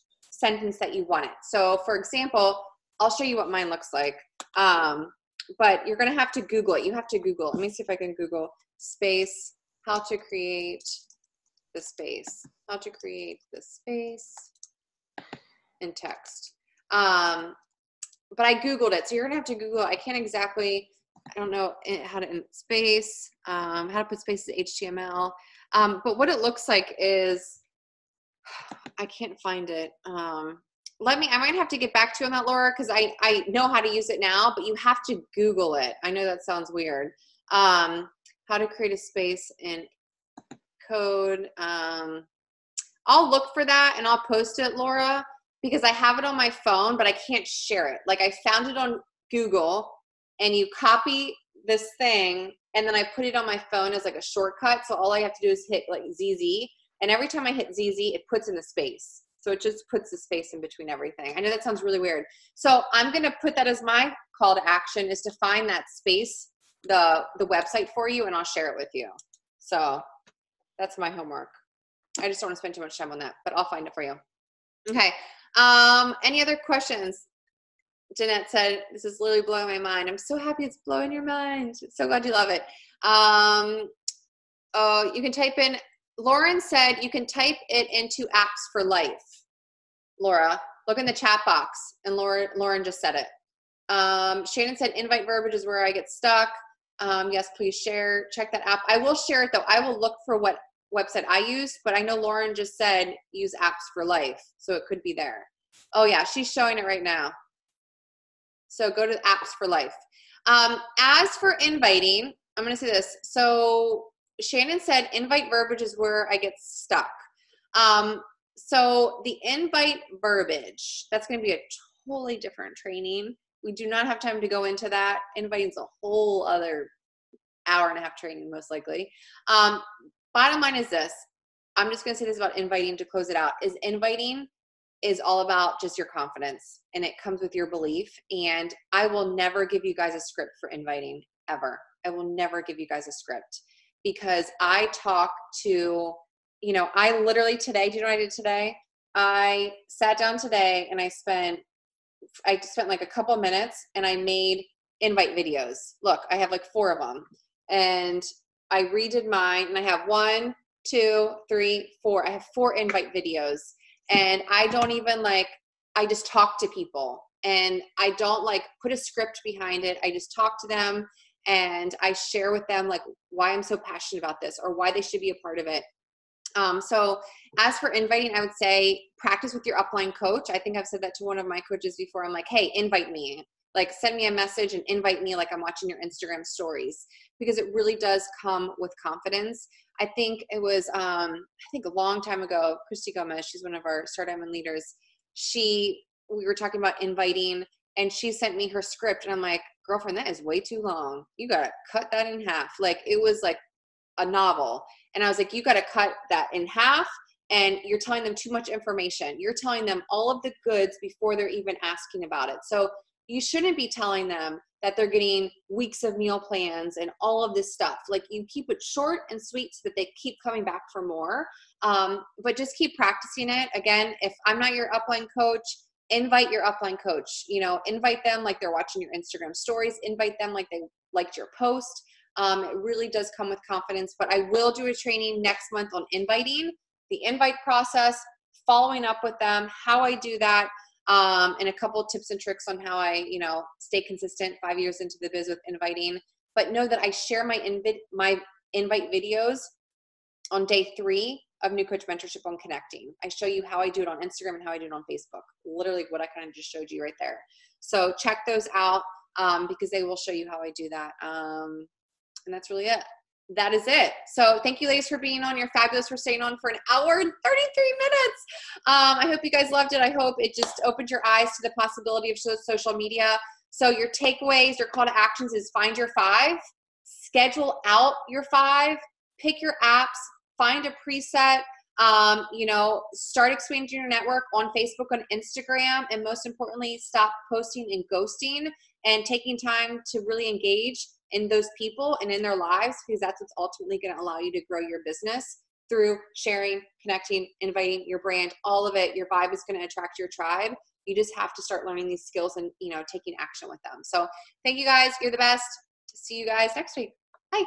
sentence that you want it. So for example, I'll show you what mine looks like. Um, but you're gonna have to Google it. You have to Google. Let me see if I can Google space how to create the space. How to create the space in text. Um, but I Googled it. So you're gonna have to Google, I can't exactly, I don't know how to in space, um, how to put spaces HTML. Um, but what it looks like is, [SIGHS] I can't find it. Um, let me, I might have to get back to you on that, Laura, because I, I know how to use it now, but you have to Google it. I know that sounds weird. Um, how to create a space in code. Um, I'll look for that and I'll post it, Laura because I have it on my phone, but I can't share it. Like I found it on Google and you copy this thing and then I put it on my phone as like a shortcut. So all I have to do is hit like ZZ. And every time I hit ZZ, it puts in the space. So it just puts the space in between everything. I know that sounds really weird. So I'm gonna put that as my call to action is to find that space, the the website for you, and I'll share it with you. So that's my homework. I just don't want to spend too much time on that, but I'll find it for you. Okay. Um, any other questions? Jeanette said, This is literally blowing my mind. I'm so happy it's blowing your mind. So glad you love it. Um, oh, you can type in, Lauren said you can type it into apps for life. Laura, look in the chat box. And Lauren just said it. Um, Shannon said, invite verbiage is where I get stuck. Um, yes, please share. Check that app. I will share it though. I will look for what website I use, but I know Lauren just said use apps for life, so it could be there. Oh yeah, she's showing it right now. So go to apps for life. Um, as for inviting, I'm going to say this. So Shannon said invite verbiage is where I get stuck. Um, so the invite verbiage, that's going to be a totally different training. We do not have time to go into that. Inviting is a whole other hour and a half training, most likely. Um, bottom line is this i'm just going to say this about inviting to close it out is inviting is all about just your confidence and it comes with your belief and i will never give you guys a script for inviting ever i will never give you guys a script because i talk to you know i literally today do you know what i did today? I sat down today and i spent i spent like a couple minutes and i made invite videos. Look i have like four of them and I redid mine and I have one, two, three, four. I have four invite videos. And I don't even like, I just talk to people. And I don't like put a script behind it. I just talk to them and I share with them like why I'm so passionate about this or why they should be a part of it. Um, so as for inviting, I would say practice with your upline coach. I think I've said that to one of my coaches before. I'm like, hey, invite me like send me a message and invite me like i'm watching your instagram stories because it really does come with confidence i think it was um i think a long time ago christy gomez she's one of our star diamond leaders she we were talking about inviting and she sent me her script and i'm like girlfriend that is way too long you gotta cut that in half like it was like a novel and i was like you gotta cut that in half and you're telling them too much information. You're telling them all of the goods before they're even asking about it. So you shouldn't be telling them that they're getting weeks of meal plans and all of this stuff. Like you keep it short and sweet so that they keep coming back for more. Um, but just keep practicing it. Again, if I'm not your upline coach, invite your upline coach. You know, invite them like they're watching your Instagram stories. Invite them like they liked your post. Um, it really does come with confidence. But I will do a training next month on inviting, the invite process, following up with them, how I do that um, and a couple tips and tricks on how I, you know, stay consistent five years into the biz with inviting. But know that I share my invite my invite videos on day three of New Coach Mentorship on Connecting. I show you how I do it on Instagram and how I do it on Facebook. Literally, what I kind of just showed you right there. So check those out um, because they will show you how I do that. Um, and that's really it that is it. So thank you, ladies, for being on. You're fabulous for staying on for an hour and 33 minutes. Um, I hope you guys loved it. I hope it just opened your eyes to the possibility of social media. So your takeaways, your call to actions is find your five, schedule out your five, pick your apps, find a preset. Um, you know, start expanding your network on Facebook, on Instagram, and most importantly, stop posting and ghosting and taking time to really engage in those people and in their lives because that's what's ultimately going to allow you to grow your business through sharing, connecting, inviting your brand, all of it. Your vibe is going to attract your tribe. You just have to start learning these skills and, you know, taking action with them. So thank you guys. You're the best. See you guys next week. Bye.